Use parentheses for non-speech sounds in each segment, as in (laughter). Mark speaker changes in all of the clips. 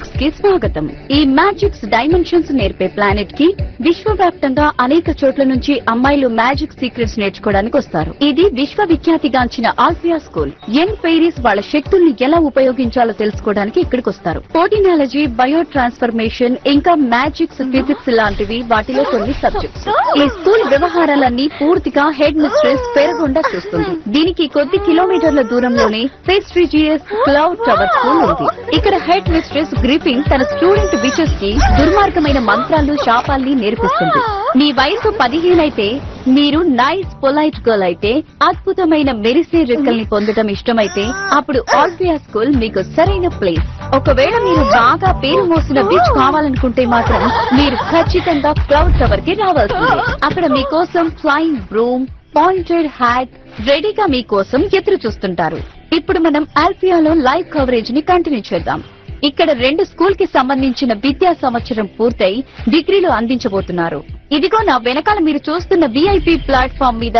Speaker 1: Magics కి స్వాగతం. ఈ మ్యాజిక్స్ డైమెన్షన్స్ నేర్పే ప్లానెట్కి విశ్వవ్యాప్తంగా అనేక చోట్ల నుంచి అమ్మాయిలు మ్యాజిక్ సీక్రెట్స్ నేర్చుకోవడానికి వస్తారు. ఇది విశ్వవిఖ్యాతిగాంచిన ఆల్ఫియా స్కూల్. యంగ్ పేరీస్ వాళ్ళ శక్తుల్ని ఎలా ఉపయోగించాలో తెలుసుకోవడానికి ఇక్కడికి వస్తారు. పోటీనాలజీ బయో ట్రాన్స్ఫర్మేషన్ ఇంకా మ్యాజిక్స్ ఫిజిక్స్ లాంటివి వాటిలో కొన్ని సబ్జెక్ట్స్. ఈ స్కూల్ వ్యవహారాలన్నీ పూర్తిగా హెడ్ మిస్ట్రెస్ పెరగొండా చూస్తుంది. దీనికి కొద్ది కిలోమీటర్ల దూరంలోనే ప్రెస్టీజియస్ క్లౌడ్ టవర్ స్కూల్ ఉంది. ఇక్కడ హెడ్ మిస్ట్రెస్ గ్రిఫిన్ తన స్టూడెంట్ విచెస్కి దుర్మార్గమైన మంత్రాలు శాపాల్ని నేర్పిస్తుంది. మీ వయసు పదిహేనైతే మీరు నైస్ పొలైట్ గర్ల్ అయితే అద్భుతమైన మెరిసే రెక్కల్ని పొందడం ఇష్టమైతే అప్పుడు ఆల్బియా స్కూల్ మీకు సరైన ప్లేస్. ఒకవేళ మీరు బాగా పేరు మోసిన బీచ్ కావాలనుకుంటే మాత్రం మీరు ఖచ్చితంగా క్లౌడ్ టవర్కి రావాల్సింది. అక్కడ మీకోసం ఫ్లైయింగ్ బ్రూమ్ పాయింటెడ్ హ్యాట్ రెడీగా మీకోసం ఎదురు చూస్తుంటారు. ఇప్పుడు మనం ఆల్ఫియాలో లైవ్ కవరేజ్ని కంటిన్యూ చేద్దాం. ఇక్కడ రెండు స్కూల్కి సంబంధించిన విద్యా సంవత్సరం పూర్తయి డిగ్రీలు అందించబోతున్నారు. ఇదిగో నా వెనకాల మీరు చూస్తున్న విఐపి ప్లాట్ఫామ్ మీద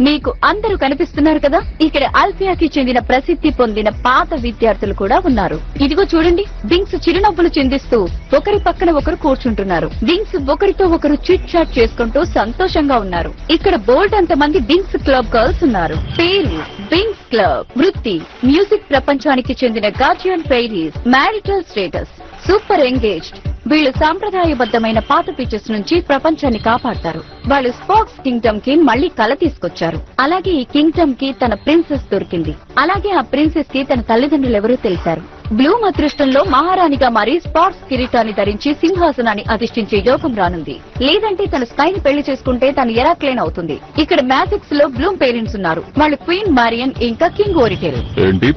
Speaker 1: మీకు అందరూ కనిపిస్తున్నారు కదా? ఇక్కడ ఆల్ఫియాకి చెందిన ప్రసిద్ధి పొందిన పాత విద్యార్థులు కూడా ఉన్నారు. ఇదిగో చూడండి వింగ్స్ చిరునవ్వులు చెందిస్తూ ఒకరి పక్కన ఒకరు కూర్చుంటున్నారు. వింగ్స్ ఒకరితో ఒకరు చిట్ చాట్ చేసుకుంటూ సంతోషంగా ఉన్నారు. ఇక్కడ బోల్డ్ అంత మంది వింగ్స్ క్లబ్ గర్ల్స్ ఉన్నారు. పేరు వింగ్స్ క్లబ్ వృత్తి మ్యూజిక్ ప్రపంచానికి చెందిన guardian fairies marital status super engaged వీళ్ళు సాంప్రదాయబద్ధమైన పాత పిక్చర్స్ నుంచి ప్రపంచాన్ని కాపాడతారు. వాళ్ళు స్పోక్స్ కింగ్డమ్కి మళ్ళీ కల తీసుకొచ్చారు. అలాగే ఈ కింగ్డమ్కి తన ప్రిన్సెస్ దొరికింది. అలాగే ఆ ప్రిన్సెస్కి తన తల్లిదండ్రులు ఎవరూ తెలిసారు. బ్లూమ్ అదృష్టంలో మహారాణిగా మారి స్పాట్స్ కిరీటాన్ని ధరించి సింహాసనాన్ని అధిష్ఠించే యోగం రానుంది. లేదంటే తన స్కైని పెళ్ళి చేసుకుంటే తను ఎరాక్లైన్ అవుతుంది. ఇక్కడ మ్యాజిక్స్లో బ్లూమ్ పేరెంట్స్ ఉన్నారు. వాళ్ళు క్వీన్ మారియన్ ఇంకా కింగ్ ఓరిటెల్
Speaker 2: ఏంటి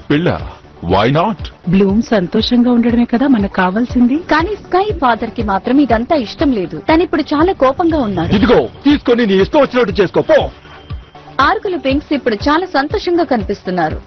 Speaker 2: వై నాట్
Speaker 3: బ్లూమ్ సంతోషంగా ఉండడమే కదా మనకు కావాల్సింది.
Speaker 1: కానీ స్కై ఫాదర్కి మాత్రం ఇదంతా ఇష్టం లేదు. తనిప్పుడు చాలా కోపంగా ఉన్నాడు.
Speaker 2: ఇదిగో తీసుకొని నీ ఇష్టం వచ్చినట్టు చేసుకో పో.
Speaker 1: ఆరుగుల పింక్స్ ఇప్పుడు చాలా సంతోషంగా కనిపిస్తున్నారు.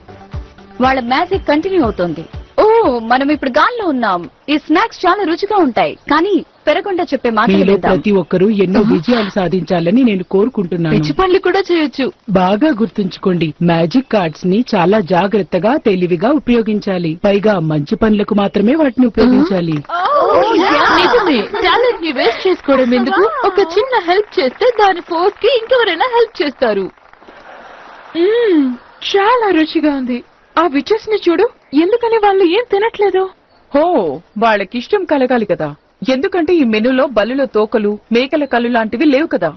Speaker 1: వాళ్ళ మ్యాజిక్ కంటిన్యూ అవుతోంది. ఓ మనం ఇప్పుడు గాల్లో ఉన్నాం. ఈ స్నాక్స్ చాలా రుచిగా ఉంటాయి. కానీ పెరగకుండా చెప్పే మాటలు
Speaker 3: మీలో ప్రతి ఒక్కరూ ఎన్నో విజయాలు సాధించాలని నేను కోరుకుంటున్నాను.
Speaker 1: పిచ్చి పనులు కూడా చేయొచ్చు.
Speaker 3: బాగా గుర్తుంచుకోండి మ్యాజిక్ కార్డ్స్ని చాలా జాగ్రత్తగా తెలివిగా ఉపయోగించాలి. పైగా మంచి పనులకు మాత్రమే వాటిని ఉపయోగించాలి.
Speaker 1: నిజమే. టాలెంట్ని వేస్ట్ చేసుకోవడం ఎందుకు? ఒక చిన్న హెల్ప్ చేస్తే దాని ఫోర్స్కి ఇంకెవరైనా హెల్ప్ చేస్తారు.
Speaker 4: చాలా రుచిగా ఉంది. ఆ విచెస్ని చూడు ఎందుకని వాళ్ళు ఏం తినట్లేదు?
Speaker 5: హో వాళ్ళకి ఇష్టం కలగాలి కదా. ఎందుకంటే ఈ మెనూలో బల్లుల తోకలు మేకల కళ్ళు లాంటివి లేవు కదా.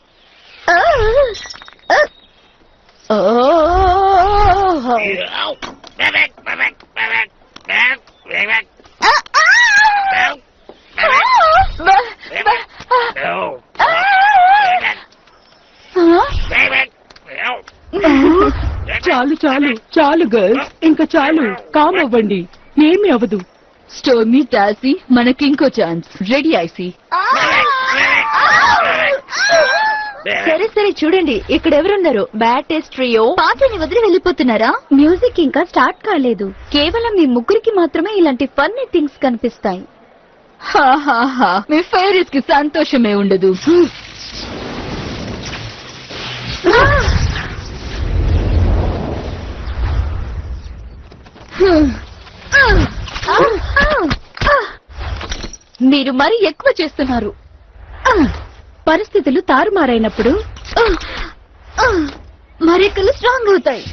Speaker 3: చాలు చాలు చాలు గర్ల్స్ ఇంకా చాలు కామ్ అవ్వండి. ఏమి అవదు
Speaker 1: స్టోర్మీ టాసీ మనకి ఇంకో ఛాన్స్. Ready I see. సరే సరే చూడండి. ఇక్కడ ఎవరున్నారు బ్యాట్ ట్రియో? పాటని వదిలి వెళ్ళిపోతున్నారా? మ్యూజిక్ ఇంకా స్టార్ట్ కాలేదు. కేవలం మీ ముగ్గురికి మాత్రమే ఇలాంటి ఫన్నీ థింగ్స్ కనిపిస్తాయి. హాహాహా, మీ ఫైరీస్కి సంతోషమే ఉండదు. మీరు మరి ఎక్కువ చేస్తున్నారు. పరిస్థితులు తారుమారైనప్పుడు మరెక్కలు స్ట్రాంగ్ అవుతాయి.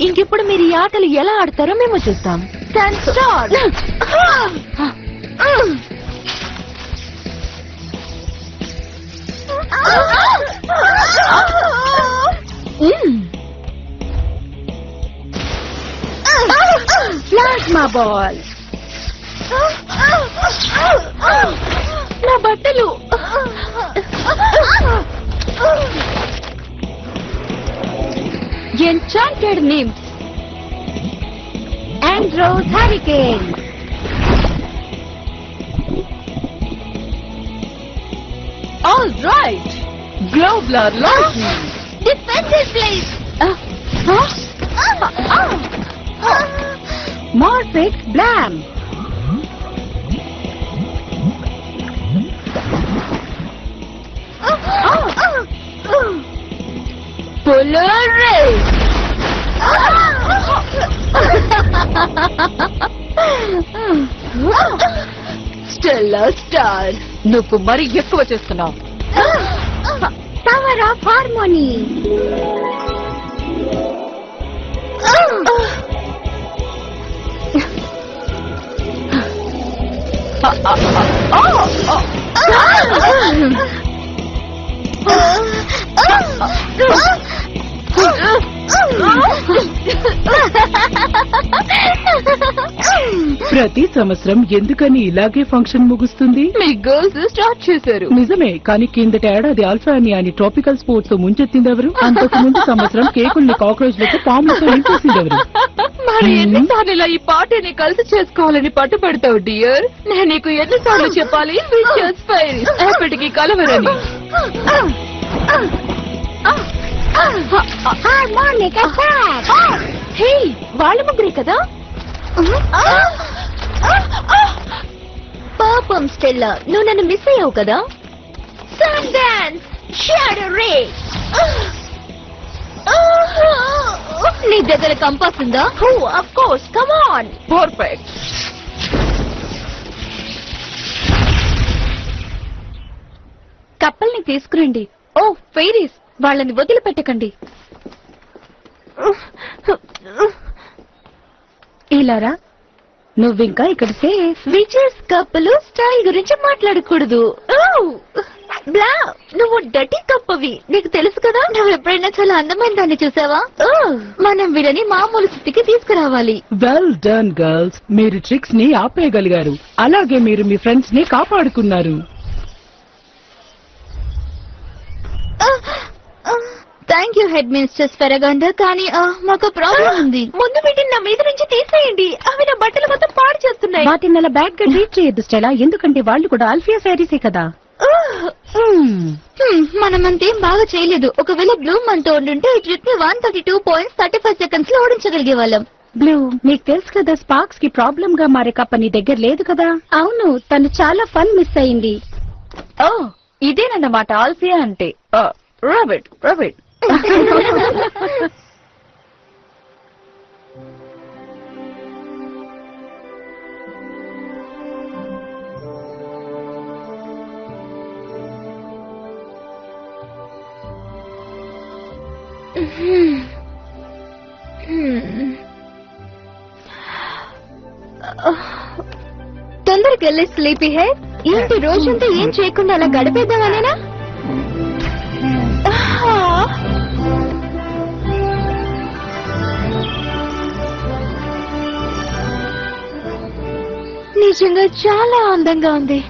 Speaker 1: ఇంకెప్పుడు మీరు ఈ ఆటలు ఎలా ఆడతారో మేము చూస్తాం. ప్లాస్మా బాల్
Speaker 6: నా బట్టలు the enchanted nymphs and rose hurricane.
Speaker 7: All right. Globlar lightning.
Speaker 6: Oh, defensive place. Uh, huh? Uh, uh, uh. Morphic Blam. Star!
Speaker 7: నువ్వు మరి ఎక్కువ చేస్తున్నావు
Speaker 6: Tower of Harmony!
Speaker 8: ప్రతి సంవత్సరం ఎందుకని ఇలాగే ఫంక్షన్ ముగుస్తుంది?
Speaker 5: మీ గర్ల్స్ స్టార్ట్ చేశారు.
Speaker 8: నిజమే కానీ కిందట ఏడాది ఆల్ఫాని అని ట్రాపికల్ స్పోర్ట్స్తో ముంచెత్తింది ఎవరు అంతకు ముందు సంవత్సరం కేకుల్ని కాక్రోచ్లతో పాములతో నింపేసింది ఎవరు
Speaker 5: మరి ఎన్నిసార్లు ఇలా ఈ పార్టీని కలిసి చేసుకోవాలని పట్టుబడతావు డియర్? నేను నీకు ఎన్నిసార్లు చెప్పాలి? ఎప్పటికీ కలవరని.
Speaker 6: వాళ్ళ ముగ్గురే కదా? పాపం స్టెల్లా నువ్వు నన్ను మిస్ అయ్యావు కదా? సన్ డాన్స్ షాడో రే నీ దగ్గర కంపాస్ ఉందా? Who of course come on
Speaker 7: perfect
Speaker 6: కప్పల్ని తీసుకురండి. ఓ ఫెయిరీస్ వాళ్ళని వదిలిపెట్టకండి. ఇలారా నువ్వింకా ఇక్కడ సేఫ్ కప్పలు స్టైల్ గురించి మాట్లాడకూడదు. బ్లా నువ్వు డటి కప్పవి. నీకు తెలుసు కదా? నువ్వు ఎప్పుడైనా చాలా అందమైన దాన్ని చూసావా? మనం వీళ్ళని మామూలు స్థితికి తీసుకురావాలి.
Speaker 8: వెల్ డన్ గర్ల్స్ మీరు ట్రిక్స్ని ఆపేయగలిగారు. అలాగే మీరు మీ ఫ్రెండ్స్ని కాపాడుకున్నారు.
Speaker 6: థ్యాంక్ యూ హెడ్ మినిస్టర్స్ ఫెరగాండ కానీ మాకు ప్రాబ్లం ఉంది. ముందు వీటిని నా మీద నుంచి తీసేయండి. అవి నా బట్టలు మొత్తం పాడు చేస్తున్నాయి.
Speaker 4: వాటిని అలా బ్యాడ్గా ట్రీట్ చేయొద్దు స్టెలా ఎందుకంటే వాళ్ళు కూడా అల్ఫియా శారీసే కదా.
Speaker 6: హ్మ్, మనం అంతేం బాగా చేయలేదు. ఒకవేళ బ్లూమ్ అంటూ ఉండుంటే ఈ ట్రిప్ని one thirty two points thirty five సెకండ్స్లో ఓడించగలిగే వాళ్ళం.
Speaker 4: బ్లూ నీకు తెలుసు కదా స్పార్క్స్కి ప్రాబ్లం గా మారే కప్ప నీ దగ్గర లేదు కదా. అవును తను చాలా ఫన్ మిస్ అయింది.
Speaker 6: ఓ ఇదేనన్నమాట ఆల్ఫియా అంటే. రాబర్ట్ రాబర్ట్ తొందరగా వెళ్ళి స్లీపీ హెడ్ ఏంటి రోజంతా ఏం చేయకుండా అలా గడిపేద్దామనేనా నిజంగా చాలా అందంగా ఉంది.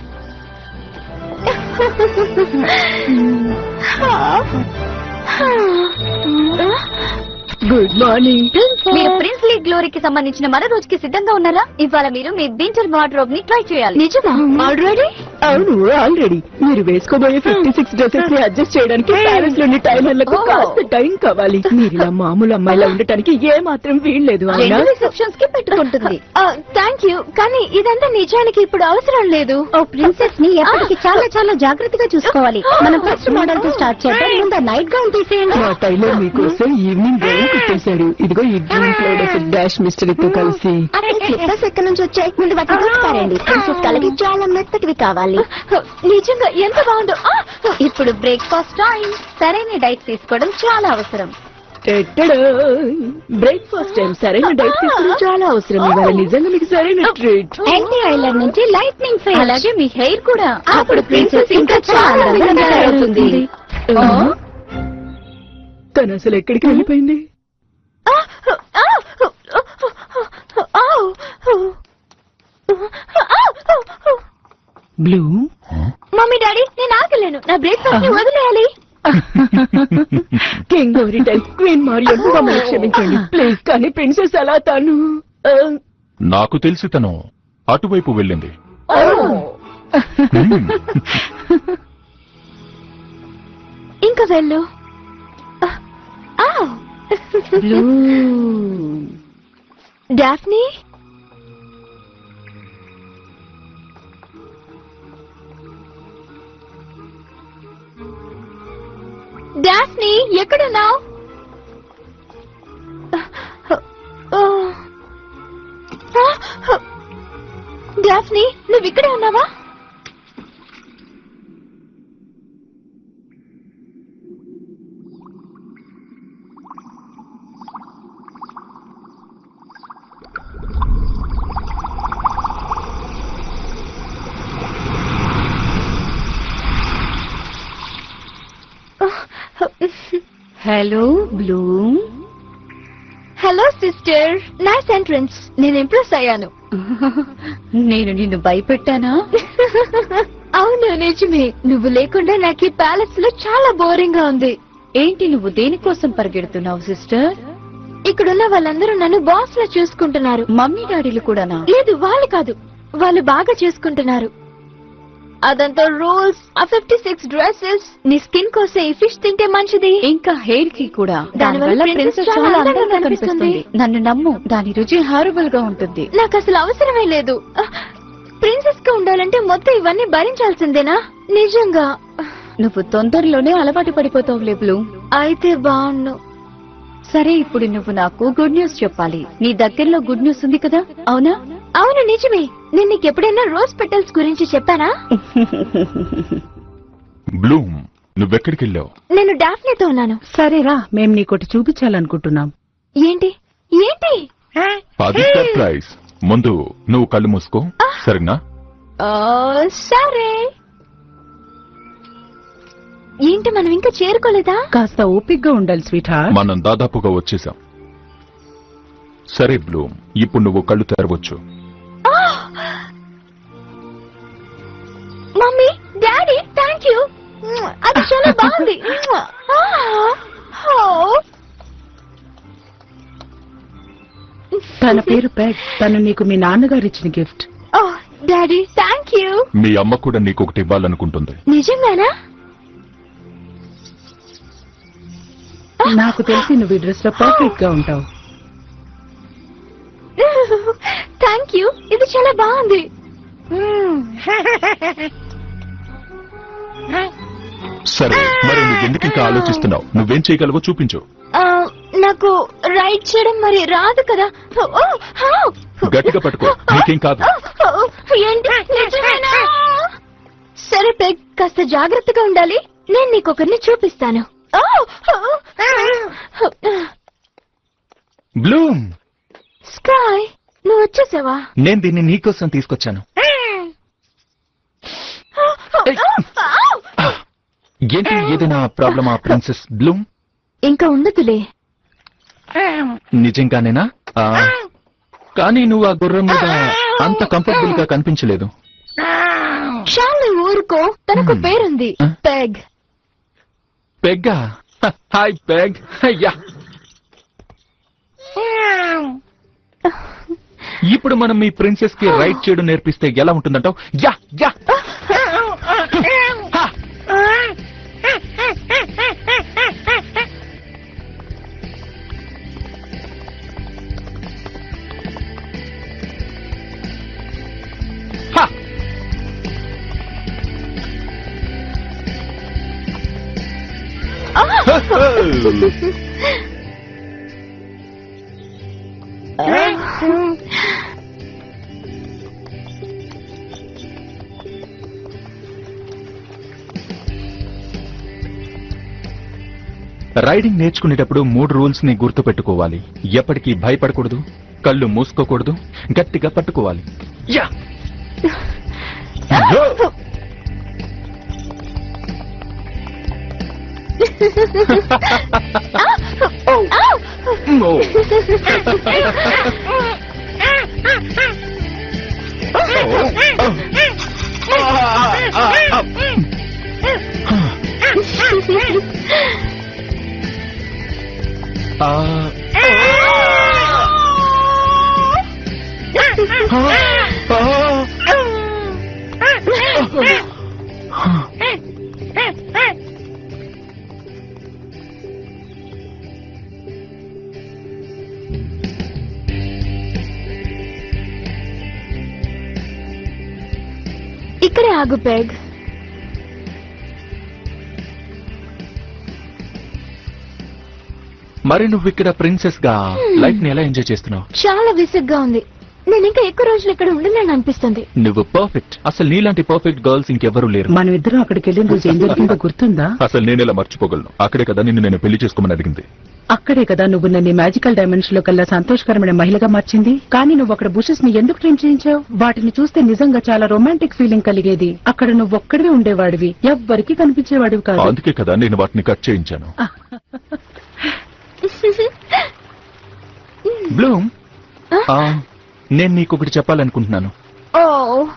Speaker 6: (laughs)
Speaker 8: గుడ్ మార్నింగ్
Speaker 6: మీరు ప్రిన్స్లీ గ్లోరీకి సంబంధించిన మరో రోజుకి సిద్ధంగా ఉన్నారా? ఇవాళ మీరు మీ వింటర్ వార్డ్రోబ్ని ట్రై చేయాలి. నిజమా? ఆల్రెడీ
Speaker 8: అవును ఆల్రెడీ. మీరు వేసుకోబోయే ఫిఫ్టీ సిక్స్ డ్రెస్సెస్ని అడ్జస్ట్ చేయడానికి ప్యారెంట్స్లోని టైలర్లకు
Speaker 6: Oh.
Speaker 8: కాస్త టైం కావాలి. మీరు ఇలా మామూలు అమ్మాయిలా ఉండటానికి ఏ మాత్రం వీల్లేదు అయినా
Speaker 6: రిసెప్షన్స్కి పెట్టుకుంటుంది. థ్యాంక్ యూ కానీ ఇదంతా నిజానికి ఇప్పుడు అవసరం లేదు.
Speaker 4: ఓ ప్రిన్సెస్ని ఎప్పటికీ చాలా చాలా జాగ్రత్తగా చూసుకోవాలి. మనం ఫస్ట్ మోడల్తో స్టార్ట్ చేద్దాం. ముందు నైట్ గౌన్ తీసేయండి.
Speaker 8: మా టైలర్ మీకోసం ఈవినింగ్ గౌన్ కుట్టేశాడు ఇదిగో ఈ గ్రీన్ క్లౌడ్ డాష్ మిస్టరీతో కలిసి.
Speaker 4: స్లిప్పర్స్ ఎక్కడి నుంచి వచ్చాయి? ముందు వాటిని తీసుకురండి ప్రిన్సెస్ కలకి చాలా మెత్తటివి కావాలి.
Speaker 6: నిజంగా ఎంత బాగుందో. ఆ! ఇప్పుడు బ్రేక్ఫాస్ట్ టైం సరైన డైట్ తీసుకోవడం చాలా అవసరం.
Speaker 8: బ్రేక్ఫాస్ట్ టైం సరైన డైట్ తీసుకోవడం చాలా అవసరం. ఇవాళ నిజంగా మీకు సరైన ట్రీట్
Speaker 4: యాంటీ ఐలర్ నుంచి లైట్నింగ్ ఫేస్
Speaker 6: అలాగే మీ హెయిర్ కూడా. అప్పుడు ప్రిన్సెస్ ఇంకా చాలా తయారవుతుంది.
Speaker 8: తను అసలు ఎక్కడికి వెళ్ళిపోయింది?
Speaker 3: బ్లూ?
Speaker 6: మమ్మీ డాడీ నేను ఆగలేను. నా బ్రేక్ఫాస్ట్ని వదిలేయాలి. (laughs)
Speaker 3: కింగ్ టైం క్వీన్ మారియన్ మమ్మల్ని క్షమించండి. ప్లీజ్ కానీ ప్రిన్సెస్ అలా తను
Speaker 2: నాకు తెలిసి తను అటువైపు వెళ్ళింది.
Speaker 6: ఇంకా వెళ్ళు. ఆ. డాఫ్నీ డాఫ్నీ ఎక్కడున్నావు? డాఫ్నీ నువ్వు ఇక్కడే ఉన్నావా?
Speaker 1: Hello Bloom
Speaker 6: hello sister nice entrance నేను ఇంప్రెస్ అయ్యాను. (laughs)
Speaker 1: నేను నిన్ను భయపెట్టానా? (laughs)
Speaker 6: అవును నిజమే. నువ్వు లేకుండా నాకు ఈ ప్యాలెస్లో చాలా బోరింగ్గా ఉంది.
Speaker 1: ఏంటి నువ్వు దేనికోసం పరిగెడుతున్నావు సిస్టర్
Speaker 6: ఇక్కడున్న వాళ్ళందరూ నన్ను బాస్ లా చూసుకుంటున్నారు.
Speaker 1: మమ్మీ డాడీలు కూడానా?
Speaker 6: లేదు వాళ్ళు కాదు. వాళ్ళు బాగా చేసుకుంటున్నారు. అదంతా రూల్స్. ఆ ఫిఫ్టీ సిక్స్ డ్రెస్సెస్. నీ స్కిన్ కోసం ఈ ఫిష్ తింటే మంచిది.
Speaker 1: ఇంకా హెయిర్కి కూడా.
Speaker 6: దానివల్ల
Speaker 1: ప్రిన్సెస్
Speaker 6: చాలా అందంగా కనిపిస్తుంది.
Speaker 1: నన్ను నమ్ము. దాని రుచి హారబుల్గా ఉంటుంది.
Speaker 6: నాకు అసలు అవసరమే లేదు. ప్రిన్సెస్గా ఉండాలంటే మొత్తం ఇవన్నీ భరించాల్సిందేనా? నిజంగా.
Speaker 1: నువ్వు తొందరలోనే అలవాటు పడిపోతావు బ్లూ
Speaker 6: అయితే బాగుండు
Speaker 1: సరే ఇప్పుడు నువ్వు నాకు గుడ్ న్యూస్ చెప్పాలి. నీ దగ్గరలో గుడ్ న్యూస్ ఉంది కదా? అవునా?
Speaker 6: అవును నిజమే. నేను నీకు ఎప్పుడైనా రోజ్ పెటల్స్ గురించి చెప్పానా?
Speaker 2: బ్లూమ్ నువ్వెక్కడికి వెళ్ళావు
Speaker 6: నేను డాఫ్నీతో ఉన్నాను.
Speaker 3: సరేరా మేం నీకోటి చూపించాలనుకుంటున్నాం.
Speaker 6: ఏంటి? ఏంటి?
Speaker 2: అది సర్ప్రైజ్. ముందు నువ్వు కళ్ళు మూసుకో. సరేనా?
Speaker 6: ఆ, సరే. ఏంటి మనం ఇంకా చేరుకోలేదా?
Speaker 3: కాస్త ఓపిగ్గా ఉండాలి స్వీట్ హార్ట్
Speaker 2: మనం దాదాపుగా వచ్చేసాం. సరే బ్లూమ్ ఇప్పుడు నువ్వు కళ్ళు తెరవచ్చు.
Speaker 6: Mummy daddy thank you. అది చాలా బాగుంది!
Speaker 3: తన పేరు పెట్ తను నీకు మీ నాన్నగారు ఇచ్చిన గిఫ్ట్.
Speaker 6: ఓ డాడీ థ్యాంక్ యూ.
Speaker 2: మీ అమ్మ కూడా నీకు ఒకటి ఇవ్వాలనుకుంటుంది.
Speaker 6: నిజంగానా?
Speaker 3: నాకు తెలిసి నువ్వు ఈ డ్రెస్లో పర్ఫెక్ట్గా ఉంటావు.
Speaker 6: Thank you. ఇది చాలా బాగుంది.
Speaker 2: సరే మరి నువ్వెందుకు ఇంకా ఆలోచిస్తున్నావు? నువ్వేం చేయగలవో చూపించు.
Speaker 6: ఆ, నాకు రైడ్ చేయడం మరి రాదు కదా. ఓ, హా!
Speaker 2: గట్టిగా పట్టుకో. నీకేం కాదు.
Speaker 6: ఓ, ఏంటి? నిజమేనా? సరే పెగ్ కాస్త జాగ్రత్తగా ఉండాలి. నేను నీకు ఒకరిని చూపిస్తాను. ఓ!
Speaker 9: బ్లూమ్!
Speaker 6: స్కై నువ్వు వచ్చేసావా?
Speaker 9: నేను దీన్ని నీకోసం తీసుకొచ్చాను. ఏంటి ఏదైనా ప్రాబ్లమా ప్రిన్సెస్ బ్లూమ్?
Speaker 6: ఇంకా ఉండదులే
Speaker 9: నిజంగానేనా? ఆ, కానీ నువ్వు ఆ గుర్రం మీద అంత కంఫర్టబుల్గా కనిపించలేదు.
Speaker 6: చాలు ఊరుకో తనకు
Speaker 9: Hmm.
Speaker 6: పేరుంది
Speaker 9: Huh?
Speaker 6: పెగ్.
Speaker 9: పెగ్గా? హ, హాయ్ పెగ్. అయ్యా. ఇప్పుడు మనం మీ ప్రిన్సెస్కి రైడ్ చేయడం నేర్పిస్తే ఎలా ఉంటుందంటావు? Yeah yeah. (laughs) (laughs) హ. (laughs) రైడింగ్ నేర్చుకునేటప్పుడు మూడు రూల్స్ని గుర్తు పెట్టుకోవాలి ఎప్పటికీ భయపడకూడదు కళ్ళు మూసుకోకూడదు గట్టిగా పట్టుకోవాలి. యా! (laughs) (laughs) ఓ. (laughs)
Speaker 10: ఆగు పెగ్
Speaker 2: మరి నువ్వు ఇక్కడ ప్రిన్సెస్గా లైఫ్ని ఎలా ఎంజాయ్ చేస్తున్నావు?
Speaker 10: చాలా విసుగ్గా ఉంది. నేను ఇంకా ఎక్కువ రోజులు ఇక్కడ ఉండలేను అనిపిస్తుంది.
Speaker 2: నువ్వు పర్ఫెక్ట్ అసలు నీలాంటి పర్ఫెక్ట్ గర్ల్స్ ఇంకెవరూ లేరు.
Speaker 3: మనం ఇద్దరం అక్కడికి వెళ్ళిన రోజు ఏం జరిగిందో గుర్తుందా?
Speaker 6: అసలు నేను ఎలా మర్చిపోగలను? అక్కడే కదా నిన్ను నేను పెళ్ళి చేసుకోమని అడిగింది.
Speaker 3: అక్కడే కదా నువ్వు నన్ను మ్యాజికల్ డైమెన్షన్లో కల్లా సంతోషకరమైన మహిళగా మార్చింది. కానీ నువ్వు అక్కడ బుషెస్ని ఎందుకు ట్రైన్ చేయించావు? వాటిని చూస్తే నిజంగా చాలా రొమాంటిక్ ఫీలింగ్ కలిగేది. అక్కడ నువ్వు ఒక్కడివే ఉండేవాడివి. ఎవ్వరికి కనిపించేవాడివి కాదు.
Speaker 6: అందుకే కదా నేను వాటిని కట్ చేయించాను.
Speaker 2: బ్లూమ్ ఆ, నేను నీకు ఒకటి చెప్పాలనుకుంటున్నాను.
Speaker 10: ఓ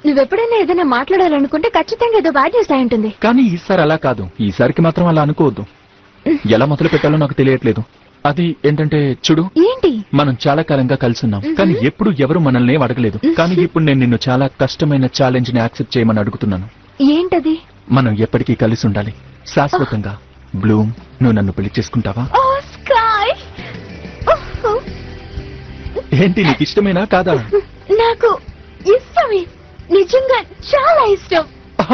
Speaker 10: నువ్వెప్పుడైనా ఏదైనా మాట్లాడాలనుకుంటే ఖచ్చితంగా ఏదో బ్యాడ్ న్యూస్ అయి ఉంటుంది.
Speaker 2: కానీ ఈసారి అలా కాదు. ఈసారికి మాత్రం అలా అనుకోవద్దు. ఎలా మొదలు పెట్టాలో నాకు తెలియట్లేదు. అది ఏంటంటే చూడు
Speaker 10: ఏంటి?
Speaker 2: మనం చాలా కాలంగా కలిసి ఉన్నాం కానీ ఎప్పుడు ఎవరు మనల్ని అడగలేదు. కానీ ఇప్పుడు నేను నిన్ను చాలా కష్టమైన ఛాలెంజ్ని యాక్సెప్ట్ చేయమని అడుగుతున్నాను.
Speaker 10: ఏంటది?
Speaker 2: మనం ఎప్పటికీ కలిసి ఉండాలి. శాశ్వతంగా. బ్లూమ్ నువ్వు నన్ను పెళ్ళి చేసుకుంటావా? ఏంటి నీకు ఇష్టమేనా కాదా?
Speaker 10: నాకు ఇష్టమే. నిజంగా చాలా ఇష్టం.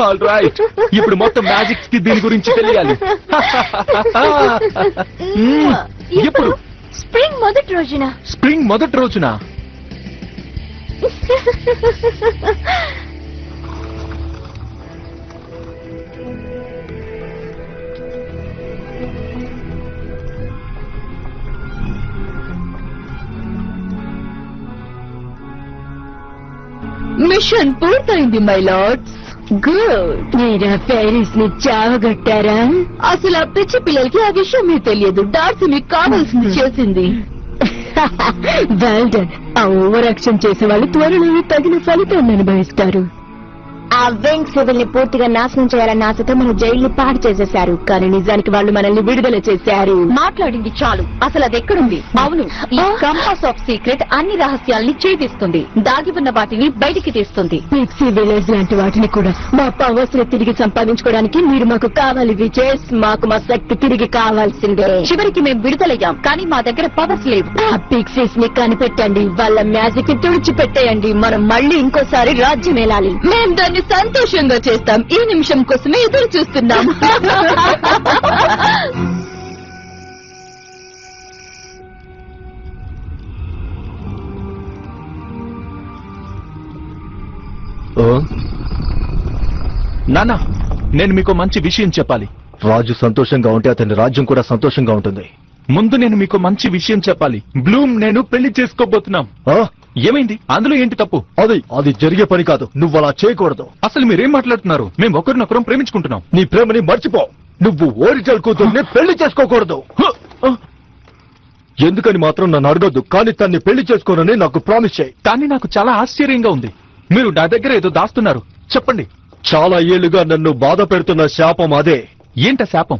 Speaker 2: ఆల్ రైట్ ఇప్పుడు మొత్తం మ్యాజిక్స్కి దీని గురించి తెలియాలి. మ్మ్. ఎప్పుడు?
Speaker 10: స్ప్రింగ్ మొదటి రోజున.
Speaker 2: స్ప్రింగ్ మొదటి రోజున?
Speaker 5: మిషన్ పూర్తయింది మై లార్డ్స్ గుడ్
Speaker 10: మీరు పేరెంట్స్ని చావగొట్టారా?
Speaker 5: అసలు ఆ పిచ్చి పిల్లలకి ఆ విషయమే తెలియదు. డార్సీ మీకు కావాల్సింది చేసింది. (laughs)
Speaker 10: వెల్ డన్ ఆ ఓవర్ యాక్షన్ చేసే వాళ్ళు త్వరలో తగిన ఫలితాన్ని అనుభవిస్తారు. ఆ వెంగ్ సివిల్ని పూర్తిగా నాశనం చేయాలన్న ఆశతో మన జైలు పాడు చేసేశారు. కానీ నిజానికి వాళ్ళు మనల్ని విడుదల చేశారు.
Speaker 1: మాట్లాడింది చాలు. అసలు అది ఎక్కడుంది? అవును ఈ కంపాస్ ఆఫ్ సీక్రెట్ అన్ని రహస్యాల్ని ఛేదిస్తుంది. దాగి ఉన్న వాటిని బయటికి తీస్తుంది.
Speaker 10: పిక్సీ విలేజ్ లాంటి వాటిని కూడా మా పవర్స్ని తిరిగి సంపాదించుకోవడానికి మీరు మాకు కావాలి విజయ్ మాకు మా శక్తి తిరిగి కావాల్సిందే.
Speaker 1: చివరికి మేము విడుదలయ్యాం కానీ మా దగ్గర పవర్స్ లేవు.
Speaker 10: ఆ పిక్సీస్ని కనిపెట్టండి. వాళ్ళ మ్యాజిక్ని తుడిచిపెట్టేయండి. మనం మళ్ళీ ఇంకోసారి రాజ్యం వెళ్ళాలి
Speaker 5: మేం దాన్ని సంతోషంగా చేస్తాం. ఈ నిమిషం కోసమే ఎదురు చూస్తున్నాం.
Speaker 2: నానా నేను మీకు మంచి విషయం చెప్పాలి.
Speaker 11: రాజు సంతోషంగా ఉంటే అతని రాజ్యం కూడా సంతోషంగా ఉంటుంది.
Speaker 2: ముందు నేను మీకు మంచి విషయం చెప్పాలి. బ్లూమ్ నేను పెళ్ళి చేసుకోబోతున్నాం.
Speaker 11: ఆ?
Speaker 2: ఏమైంది? అందులో ఏంటి తప్పు?
Speaker 11: అది అది జరిగే పని కాదు. నువ్వు అలా చేయకూడదు.
Speaker 2: అసలు మీరేం మాట్లాడుతున్నారు? మేము ఒకరినొకరం ప్రేమించుకుంటున్నాం.
Speaker 11: నీ ప్రేమని మర్చిపో. నువ్వు ఓరిజల్ కూతుర్ని పెళ్ళి చేసుకోకూడదు.
Speaker 2: హ! ఆ!
Speaker 11: ఎందుకని మాత్రం నన్ను అడగొద్దు. కానీ తన్ని పెళ్ళి చేసుకోనని నాకు ప్రామిస్ చేయి.
Speaker 2: కానీ నాకు చాలా ఆశ్చర్యంగా ఉంది. మీరు నా దగ్గర ఏదో దాస్తున్నారు. చెప్పండి.
Speaker 11: చాలా ఏళ్ళుగా నన్ను బాధ పెడుతున్న శాపం అదే.
Speaker 2: ఏంట శాపం?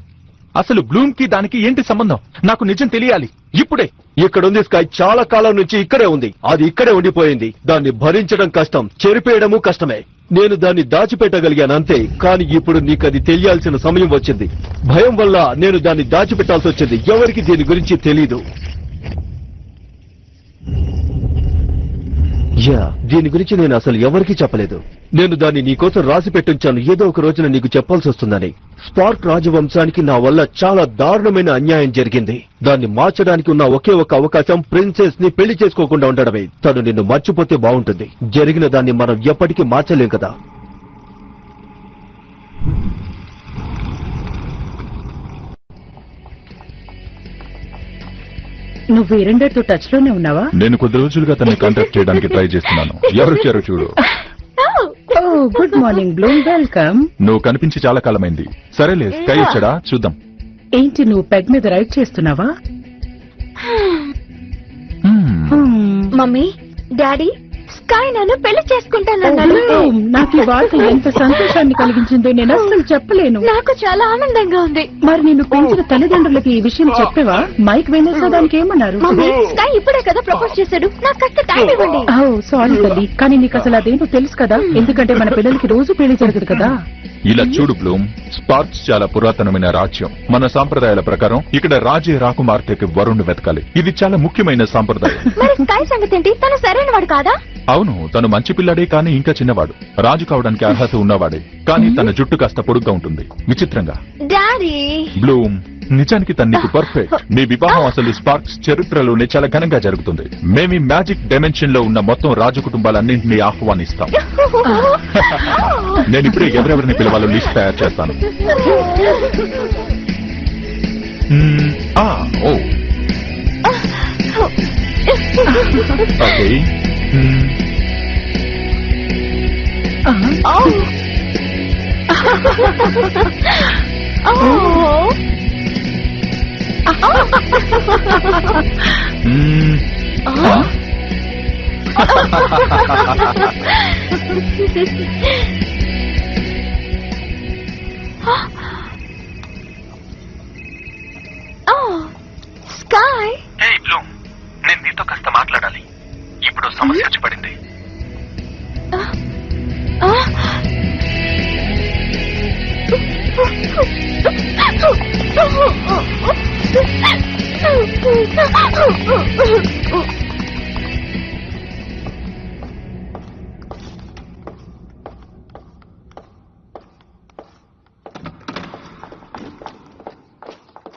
Speaker 2: అసలు బ్లూమ్కి దానికి ఏంటి సంబంధం? నాకు నిజం తెలియాలి. ఇప్పుడే.
Speaker 11: ఇక్కడ ఉంది స్కై చాలా కాలం నుంచి ఇక్కడే ఉంది. అది ఇక్కడే ఉండిపోయింది. దాన్ని భరించడం కష్టం. చెరిపేయడము కష్టమే. నేను దాన్ని దాచిపెట్టగలిగాను అంతే. కానీ ఇప్పుడు నీకు అది తెలియాల్సిన సమయం వచ్చింది. భయం వల్ల నేను దాన్ని దాచిపెట్టాల్సి వచ్చింది. ఎవరికి దీని గురించి తెలీదు. యా దీని గురించి నేను అసలు ఎవరికీ చెప్పలేదు. నేను దాన్ని నీకోసం రాసి పెట్టించాను. ఏదో ఒక రోజున నీకు చెప్పాల్సి వస్తుందని. స్పార్క్ రాజవంశానికి నా వల్ల చాలా దారుణమైన అన్యాయం జరిగింది. దాన్ని మార్చడానికి ఉన్న ఒకే ఒక అవకాశం ప్రిన్సెస్ని పెళ్ళి చేసుకోకుండా ఉండడమే. తను నిన్ను మర్చిపోతే బాగుంటుంది. జరిగిన దాన్ని మనం ఎప్పటికీ మార్చలేం కదా.
Speaker 3: నువ్వు ఎరండర్తో టచ్లోనే ఉన్నావా?
Speaker 6: నేను కొద్ది రోజులుగా తనని (laughs) కాంటాక్ట్ చేయడానికి ట్రై చేస్తున్నాను. ఎవరొచ్చారో చూడు.
Speaker 3: ఓ గుడ్ మార్నింగ్ బ్లూమ్ వెల్కమ్
Speaker 6: నువ్వు కనిపించి చాలా కాలమైంది. సరేలే స్కై వచ్చాడా? చూద్దాం.
Speaker 3: ఏంటి నువ్వు పెగ్ మీద రైడ్ చేస్తున్నావా?
Speaker 6: Hmm.
Speaker 3: Hmm.
Speaker 10: Mummy daddy
Speaker 6: Sky నన్ను పెళ్ళి చేసుకుంటానన్నాడు
Speaker 3: బ్లూమ్, నాకు ఈ వార్త ఎంత సంతోషాన్ని కలిగించిందో నేను అస్సలు చెప్పలేను.
Speaker 6: నాకు చాలా ఆనందంగా ఉంది.
Speaker 3: మరి నిన్ను పెంచిన తల్లిదండ్రులకి ఈ విషయం చెప్పేవా? మైక్ వెనేసా దానికి ఏమన్నారు?
Speaker 6: స్కై ఇప్పుడే కదా ప్రపోజ్ చేశాడు. నాకు కాస్త టైం ఇవ్వండి.
Speaker 3: ఓ సారీ తల్లి. కానీ నీకు అసలు అదేంటో తెలుసు కదా. ఎందుకంటే మన పిల్లలకి రోజు పెళ్ళి జరగదు కదా.
Speaker 2: ఇలా చూడు బ్లూమ్ స్పార్క్స్ చాలా పురాతనమైన రాజ్యం. మన సాంప్రదాయాల ప్రకారం ఇక్కడ రాజే రాకుమార్తెకి వరుణ్ణి వెతకాలి. ఇది చాలా ముఖ్యమైన సాంప్రదాయం.
Speaker 6: మరి స్కై సంగతి ఏంటి? తను సరైన వాడు కాదా?
Speaker 2: అవును తను మంచి పిల్లాడే కానీ ఇంకా చిన్నవాడు. రాజు కావడానికి అర్హత ఉన్నవాడే. కానీ తన జుట్టు కాస్త పొడుగ్గా ఉంటుంది. విచిత్రంగా.
Speaker 6: డాడీ!
Speaker 2: బ్లూమ్ నిజానికి తన నీకు పర్ఫెక్ట్. నీ వివాహం అసలు స్పార్క్స్ చరిత్రలోనే చాలా ఘనంగా జరుగుతుంది. మేము ఈ మ్యాజిక్ డైమెన్షన్లో ఉన్న మొత్తం రాజు కుటుంబాలన్నింటినీ ఆహ్వానిస్తాం. నేను ఇప్పుడే ఎవరెవరిని పిలవాలో లిస్ట్ తయారు చేస్తాను. ఓ. ఓకే. మ్మ్, ఆ,
Speaker 6: స్కై
Speaker 9: నేను నీతో కాస్త మాట్లాడాలి. ఇప్పుడు సమస్య వచ్చి పడింది.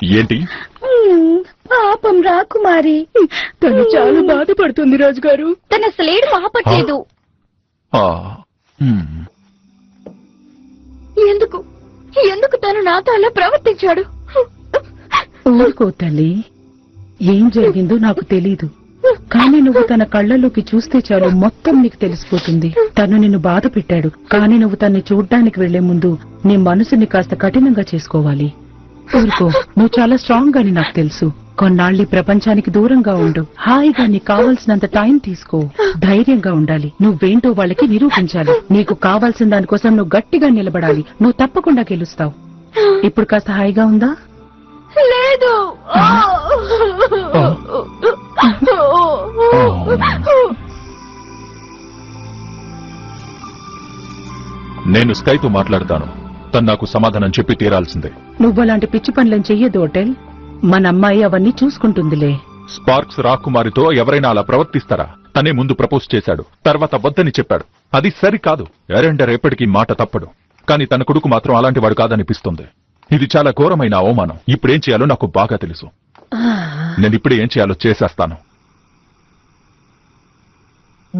Speaker 2: ఏంటి?
Speaker 1: పాపం రాకుమారి
Speaker 3: తను చాలా బాధపడుతుంది రాజుగారు.
Speaker 1: తన అసలేడు
Speaker 2: ఆ, మ్మ్.
Speaker 6: ఎందుకు? ఎందుకు తను నాతో అలా ప్రవర్తించాడు?
Speaker 3: ఊరుకో తల్లి. ఏం జరిగిందో నాకు తెలీదు. కానీ నువ్వు తన కళ్ళలోకి చూస్తే చాలు మొత్తం నీకు తెలిసిపోతుంది. తను నిన్ను బాధ పెట్టాడు. కానీ నువ్వు తన్ని చూడ్డానికి వెళ్ళే ముందు నీ మనసుని కాస్త కఠినంగా చేసుకోవాలి. ఊరుకో. నువ్వు చాలా స్ట్రాంగ్ అని నాకు తెలుసు. కొన్నాళ్ళు ప్రపంచానికి దూరంగా ఉండు. హాయిగా నీకు కావాల్సినంత టైం తీసుకో. ధైర్యంగా ఉండాలి. నువ్వేంటో వాళ్ళకి నిరూపించాలి. నీకు కావాల్సిన దానికోసం నువ్వు గట్టిగా నిలబడాలి. నువ్వు తప్పకుండా గెలుస్తావు. ఇప్పుడు కాస్త హాయిగా ఉందా?
Speaker 6: లేదు.
Speaker 2: నేను స్కైతో మాట్లాడతాను. తను నాకు సమాధానం చెప్పి తీరాల్సిందే.
Speaker 3: నువ్వలాంటి పిచ్చి పనులను చెయ్యదు హోటల్ మన అమ్మాయి అవన్నీ చూసుకుంటుందిలే.
Speaker 2: స్పార్క్స్ రాకుమారితో ఎవరైనా అలా ప్రవర్తిస్తారా? తనే ముందు ప్రపోజ్ చేశాడు. తర్వాత వద్దని చెప్పాడు. అది సరికాదు. ఎరెండర్ ఎప్పటికీ మాట తప్పడు. కానీ తన కొడుకు మాత్రం అలాంటి వాడు కాదనిపిస్తుంది. ఇది చాలా ఘోరమైన అవమానం. ఇప్పుడేం చేయాలో నాకు బాగా తెలుసు. నేను ఇప్పుడే ఏం చేయాలో చేసేస్తాను.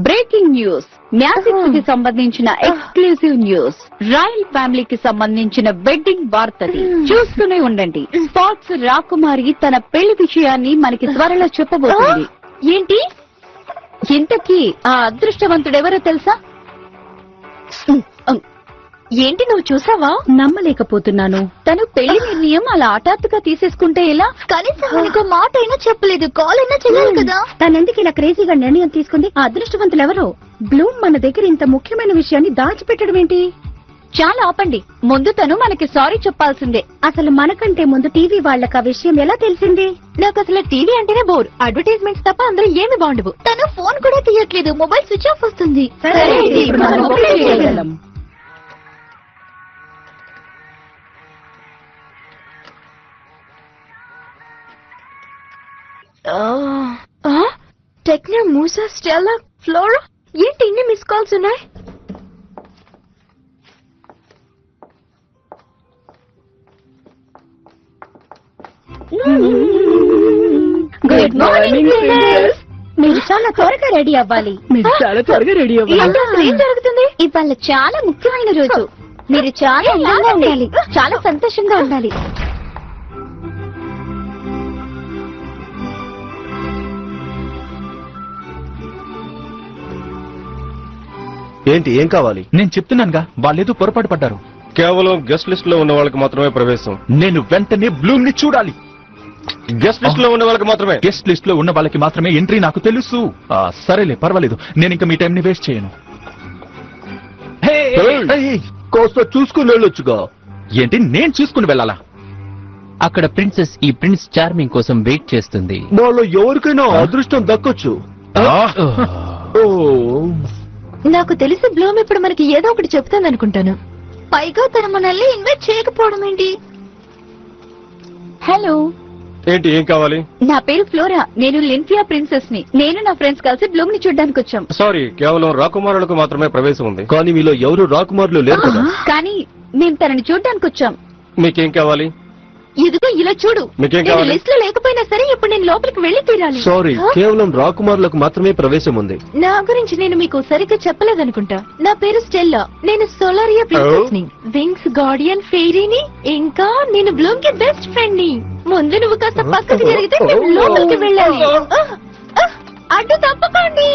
Speaker 1: Breaking news. మ్యాజిక్స్కి సంబంధించిన ఎక్స్క్లూజివ్ న్యూస్. రాయల్ ఫ్యామిలీకి సంబంధించిన వెడ్డింగ్ వార్తది. చూస్తూనే ఉండండి. స్పాట్స్ రాకుమారి తన పెళ్ళి విషయాన్ని మనకి త్వరలో చెప్పబోతుంది. ఏంటి? ఇంతకీ ఆ అదృష్టవంతుడెవరో తెలుసా?
Speaker 6: ఏంటి నువ్వు చూసావా?
Speaker 3: నమ్మలేకపోతున్నాను.
Speaker 1: తను పెళ్ళి నిర్ణయం అలా హఠాత్తుగా తీసేసుకుంటే ఎలా?
Speaker 6: కనీసం మనకు మాట అయినా చెప్పలేదు కాల్ అయినా చేయాలి కదా.
Speaker 1: తనెందుకు ఇలా క్రేజీగా నిర్ణయం తీసుకుంది? ఆ అదృష్టవంతులు ఎవరు బ్లూమ్ మన దగ్గర ఇంత ముఖ్యమైన విషయాన్ని దాచిపెట్టడం ఏంటి? చాలా ఆపండి. ముందు తను మనకి సారీ చెప్పాల్సిందే. అసలు మనకంటే ముందు టీవీ వాళ్ళకి ఆ విషయం ఎలా తెలిసింది?
Speaker 6: నాకు అసలు టీవీ అంటేనే బోర్. అడ్వర్టైజ్మెంట్స్ తప్ప అందులో ఏమి బాగుండవు. తను ఫోన్ కూడా తీయట్లేదు. మొబైల్ స్విచ్ ఆఫ్ వస్తుంది. Tecna Musa Stella Flora? ఏంటి ఇన్ని మిస్ కాల్స్ ఉన్నాయి?
Speaker 1: గుడ్ మార్నింగ్ మీరు చాలా త్వరగా రెడీ అవ్వాలి.
Speaker 3: మీరు చాలా త్వరగా రెడీ అవ్వాలి.
Speaker 6: ఏంటి అసలు ఏం జరుగుతుంది?
Speaker 1: ఇవాళ చాలా ముఖ్యమైన రోజు. మీరు చాలా అందంగా ఉండాలి. చాలా సంతోషంగా ఉండాలి.
Speaker 11: ఏంటి ఏం కావాలి?
Speaker 9: నేను చెప్తున్నానుగా వాళ్ళేదో పొరపాటు పడ్డారు.
Speaker 11: కేవలం గెస్ట్ లిస్ట్లో ఉన్న వాళ్ళకి మాత్రమే ప్రవేశం.
Speaker 9: నేను వెంటనే బ్లూమ్ని చూడాలి.
Speaker 11: గెస్ట్ లిస్ట్లో ఉన్న వాళ్ళకి మాత్రమే?
Speaker 2: గెస్ట్ లిస్ట్లో ఉన్న వాళ్ళకి మాత్రమే ఎంట్రీ నాకు తెలుసు. ఆ, సరేలే పర్వాలేదు. నేను ఇంకా మీ టైం ని వేస్ట్ చేయను.
Speaker 11: కాస్త చూసుకుని వెళ్ళొచ్చుగా.
Speaker 2: ఏంటి నేను చూసుకుని వెళ్ళాలా?
Speaker 12: అక్కడ ప్రిన్సెస్ ఈ ప్రిన్స్ చార్మింగ్ కోసం వెయిట్ చేస్తుంది.
Speaker 11: నాలో ఎవరికైనా అదృష్టం దక్కొచ్చు. ఓ
Speaker 6: నాకు తెలిసి బ్లూమ్ ఇప్పుడు మనకి ఏదో ఒకటి చెప్తాను అనుకుంటాను పైగా తను మనల్ని ఇన్వైట్ చేయకపోవడం ఏంటి?
Speaker 1: హలో
Speaker 11: ఏంటి ఏం కావాలి?
Speaker 1: నా పేరు ఫ్లోరా. నేను లిన్ఫియా ప్రిన్సెస్ని నేను నా ఫ్రెండ్స్ కలిసి బ్లూమ్ని చూడడానికి వచ్చాం.
Speaker 11: సారీ కేవలం రాకుమారులకు మాత్రమే ప్రవేశం ఉంది. కానీ మీలో ఎవరు రాకుమారులు లేరు కదా?
Speaker 1: కానీ మేము తనని చూడడానికి వచ్చాం.
Speaker 11: మీకేం కావాలి?
Speaker 1: ఇదిగో ఇలా చూడు.
Speaker 11: మీకేం
Speaker 1: నేను
Speaker 11: కావాలి?
Speaker 1: లిస్ట్లో లేకపోయినా సరే ఇప్పుడు నేను లోపలికి వెళ్ళి తీరాలి.
Speaker 11: సారీ కేవలం రాకుమారులకు మాత్రమే ప్రవేశం ఉంది.
Speaker 6: నా గురించి నేను మీకు సరిగ్గా చెప్పలేదనుకుంటా. నా పేరు స్టెల్లా. నేను సోలారియా ప్రిన్సెస్ని వింగ్స్ గార్డియన్ ఫెయిరీని ఇంకా నేను బ్లూమ్కి బెస్ట్ ఫ్రెండ్ని ముందు నువ్వు కాస్త పక్కకి జరిగితే మేము లోపలికి వెళ్ళాలి. ఆ, ఆ, అడ్డు తప్పకండి.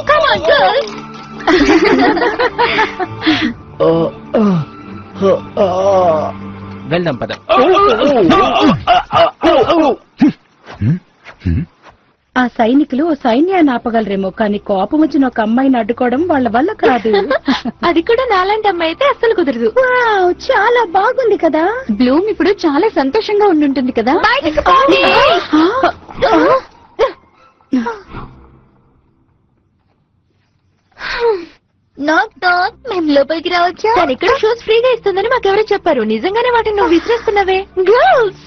Speaker 6: Come on, girls. (laughs)
Speaker 12: వెళ్దాం పద.
Speaker 3: ఆ సైనికులు ఓ సైన్యాన్ని ఆపగలరేమో కానీ కోపం వచ్చిన ఒక అమ్మాయిని అడ్డుకోవడం వాళ్ళ వల్ల కాదు.
Speaker 6: అది కూడా నాలాంటి అమ్మాయి అయితే అస్సలు కుదరదు.
Speaker 3: చాలా బాగుంది కదా.
Speaker 1: బ్లూమ్ ఇప్పుడు చాలా సంతోషంగా ఉండుంటుంది కదా.
Speaker 6: నాక్ నాక్ మేము లోపలికి రావచ్చా? తను ఇక్కడ షూస్ ఫ్రీగా ఇస్తుందని మాకెవరో చెప్పారు. నిజంగానే వాటిని నువ్వు విసిరేస్తున్నావే. గర్ల్స్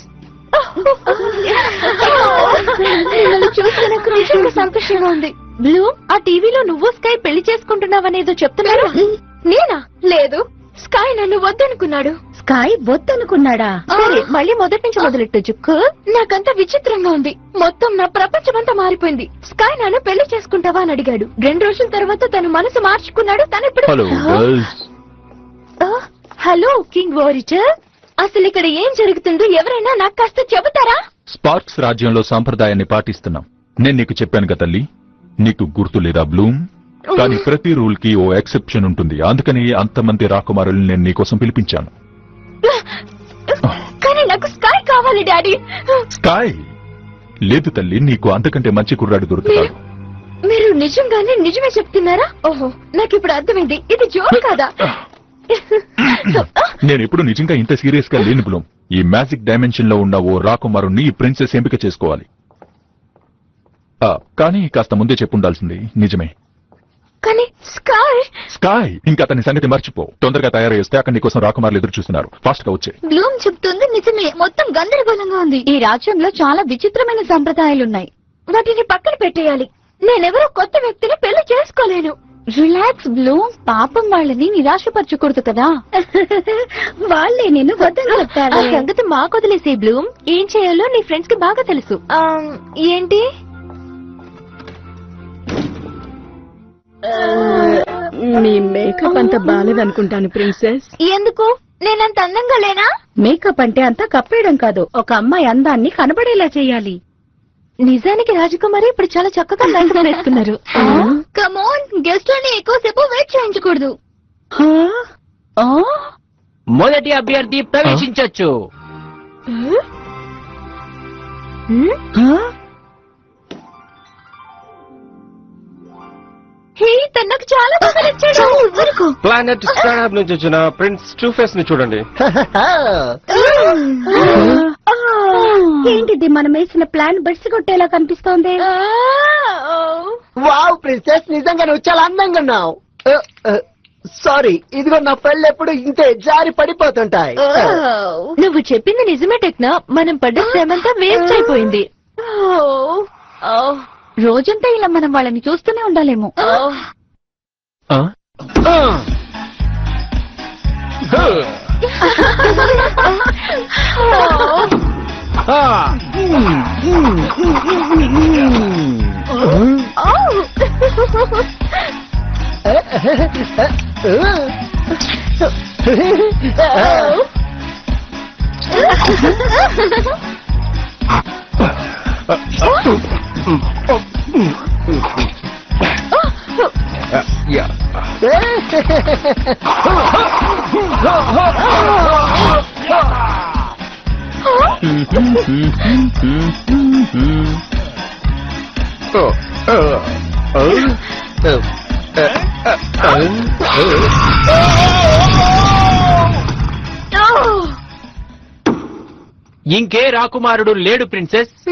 Speaker 6: చూస్తే నాకు నిజంగా సంతోషంగా ఉంది. బ్లూ ఆ టీవీలో నువ్వు స్కై పెళ్ళి చేసుకుంటున్నావనేదో చెప్తున్నారు? నేనా? లేదు. స్కై నన్ను వద్దనుకున్నాడు.
Speaker 3: స్కై వద్దనుకున్నాడా?
Speaker 6: సరే మళ్ళీ మొదటి నుంచి మొదలెట్టొచ్చు నాకంతా విచిత్రంగా ఉంది. మొత్తం నా ప్రపంచమంతా మారిపోయింది. స్కై నన్ను పెళ్ళి చేసుకుంటావా అని అడిగాడు. రెండు రోజుల తర్వాత తను మనసు మార్చుకున్నాడు తను ఇప్పుడు
Speaker 2: హలో?
Speaker 6: కింగ్ వారిచర్ అసలు ఇక్కడ ఏం జరుగుతుందో ఎవరైనా నాకు కాస్త చెబుతారా?
Speaker 2: స్పార్క్స్ రాజ్యంలో సాంప్రదాయాన్ని పాటిస్తున్నాం. నేను నీకు చెప్పాను కదా తల్లి నీకు గుర్తు లేదా బ్లూమ్? కానీ ప్రతి రూల్కి ఓ ఎక్సెప్షన్ ఉంటుంది. అందుకని అంతమంది రాకుమారుల్ని నేను నీకోసం పిలిపించాను.
Speaker 6: కానీ నాకు స్కై కావాలి డాడీ.
Speaker 2: స్కాయ్ లేదు తల్లి నీకు అంతకంటే మంచి కుర్రాడు దొరుకుతాడు.
Speaker 6: మీరు నిజంగానే నిజమే చెప్తున్నారా? ఓహో నాకు ఇప్పుడు అర్థమైంది. ఇది జోక్ కాదా?
Speaker 2: నేను ఎప్పుడు నిజంగా ఇంత సీరియస్గా లేని బ్లూమ్ ఈ మ్యాజిక్ డైమెన్షన్లో ఉన్న ఓ రాకుమారుణ్ణి ఈ ప్రిన్సెస్ ఎంపిక చేసుకోవాలి. కానీ కాస్త ముందే చెప్పుండాల్సింది. నిజమే.
Speaker 6: కానీ స్కై
Speaker 2: స్కాయ్! ఇంకా అతని సంగతి మర్చిపో. తొందరగా తయారు చేస్తే అక్కడ నీకోసం రాకుమారులు ఎదురు చూస్తున్నారు. ఫాస్ట్గా వచ్చే.
Speaker 6: బ్లూమ్ చెప్తుంది నిజమే. మొత్తం గందరగోళంగా ఉంది.
Speaker 1: ఈ రాజ్యంలో చాలా విచిత్రమైన సంప్రదాయాలున్నాయి.
Speaker 6: వాటిని పక్కన పెట్టేయాలి. నేనెవరో కొత్త వ్యక్తిని పెళ్ళి చేసుకోలేను.
Speaker 1: Relax Bloom. పాపం వాళ్ళని నిరాశపరచకూడదు కదా. (laughs)
Speaker 6: వాళ్ళే నేను వద్దని చెప్తారు ఆ సంగతి మాకు వదిలేసే బ్లూమ్. ఏం చేయాలో నీ ఫ్రెండ్స్కి బాగా తెలుసు. ఏంటి?
Speaker 3: మీ మేకప్ అంత బాలేదనుకుంటాను ప్రిన్సెస్.
Speaker 6: ఎందుకు? నేనంత అందంగా లేనా?
Speaker 3: మేకప్ అంటే అంతా కప్పేయడం కాదు. ఒక అమ్మాయి అందాన్ని కనబడేలా చేయాలి.
Speaker 6: నిజానికి రాజకుమారి ఇప్పుడు చాలా చక్కగా మేకప్ వేసుకున్నారు కమోన్ గెస్ట్ లని ఎక్కువసేపు వెయిట్ చేయించకూడదు.
Speaker 3: హా?
Speaker 1: ఆ?
Speaker 12: మొదటి అభ్యర్థి ప్రవేశించొచ్చు.
Speaker 6: ఊరుకో.
Speaker 11: ప్లానెట్ స్టాండ్ నుంచి వచ్చిన ప్రిన్స్ టూ ఫేస్ని చూడండి. (laughs)
Speaker 3: ఏంటిది? మనం వేసిన ప్లాన్ బెడ్స్ కొట్టేలా కనిపిస్తోంది.
Speaker 13: వావ్ ప్రిన్సెస్ నిజంగా నువ్వు చాలా అందంగా ఉన్నావు. సారీ ఇదిగో నా పెళ్ళి ఎప్పుడు ఇంతే జారి పడిపోతుంటాయి.
Speaker 6: నువ్వు చెప్పింది నిజమే టెక్నా. మనం పడ్డ శ్రమంతా వేస్ట్ అయిపోయింది.
Speaker 1: రోజంతా ఇలా మనం వాళ్ళని చూస్తూనే ఉండాలేమో.
Speaker 9: 嗯，嗯，
Speaker 6: 啊，
Speaker 12: 啊，嗯
Speaker 13: 嗯嗯嗯嗯嗯，嗯，
Speaker 6: 哦，哈哈哈哈哈哈，哎
Speaker 13: 嘿嘿嘿，嗯，嘿嘿嘿，哦，
Speaker 6: 哈哈哈哈哈哈，啊，啊，嗯，哦，嗯嗯。
Speaker 12: ఇంకే రాకుమారుడు లేడు ప్రిన్సెస్.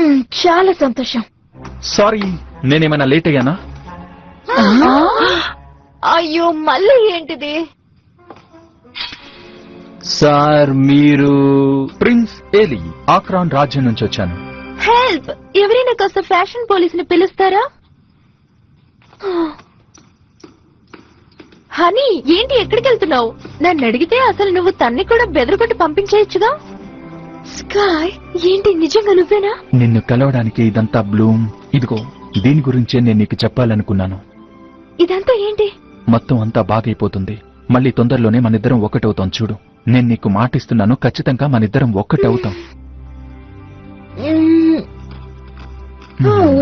Speaker 6: చాలా సంతోషం.
Speaker 9: సారీ నేనేమైనా లేట్ అయ్యానా?
Speaker 6: అయ్యో మళ్ళీ ఏంటిది?
Speaker 12: సార్ మీరు
Speaker 9: ప్రిన్స్ ఏలి ఆక్రాన్ రాజ్యం నుంచి వచ్చాను.
Speaker 6: హెల్ప్! ఎవరైనా కాస్త ఫ్యాషన్ పోలీస్ని పిలుస్తారా? హనీ ఏంటి ఎక్కడికి వెళ్తున్నావు? నన్ను అడిగితే అసలు నువ్వు తన్ని కూడా బెదరగొట్టి పంపించేయచ్చుగా? స్కాయ్ ఏంటి నిజంగా నువ్వేనా?
Speaker 9: నిన్ను కలవడానికి ఇదంతా బ్లూమ్. ఇదిగో దీని గురించే నేను నీకు చెప్పాలనుకున్నాను.
Speaker 6: ఇదంతా ఏంటి?
Speaker 9: మొత్తం అంతా బాగైపోతుంది. మళ్ళీ తొందరలోనే మనిద్దరం ఒక్కటవుతాం చూడు. నేను నీకు మాటిస్తున్నాను ఖచ్చితంగా మనిద్దరం ఒక్కటవుతాం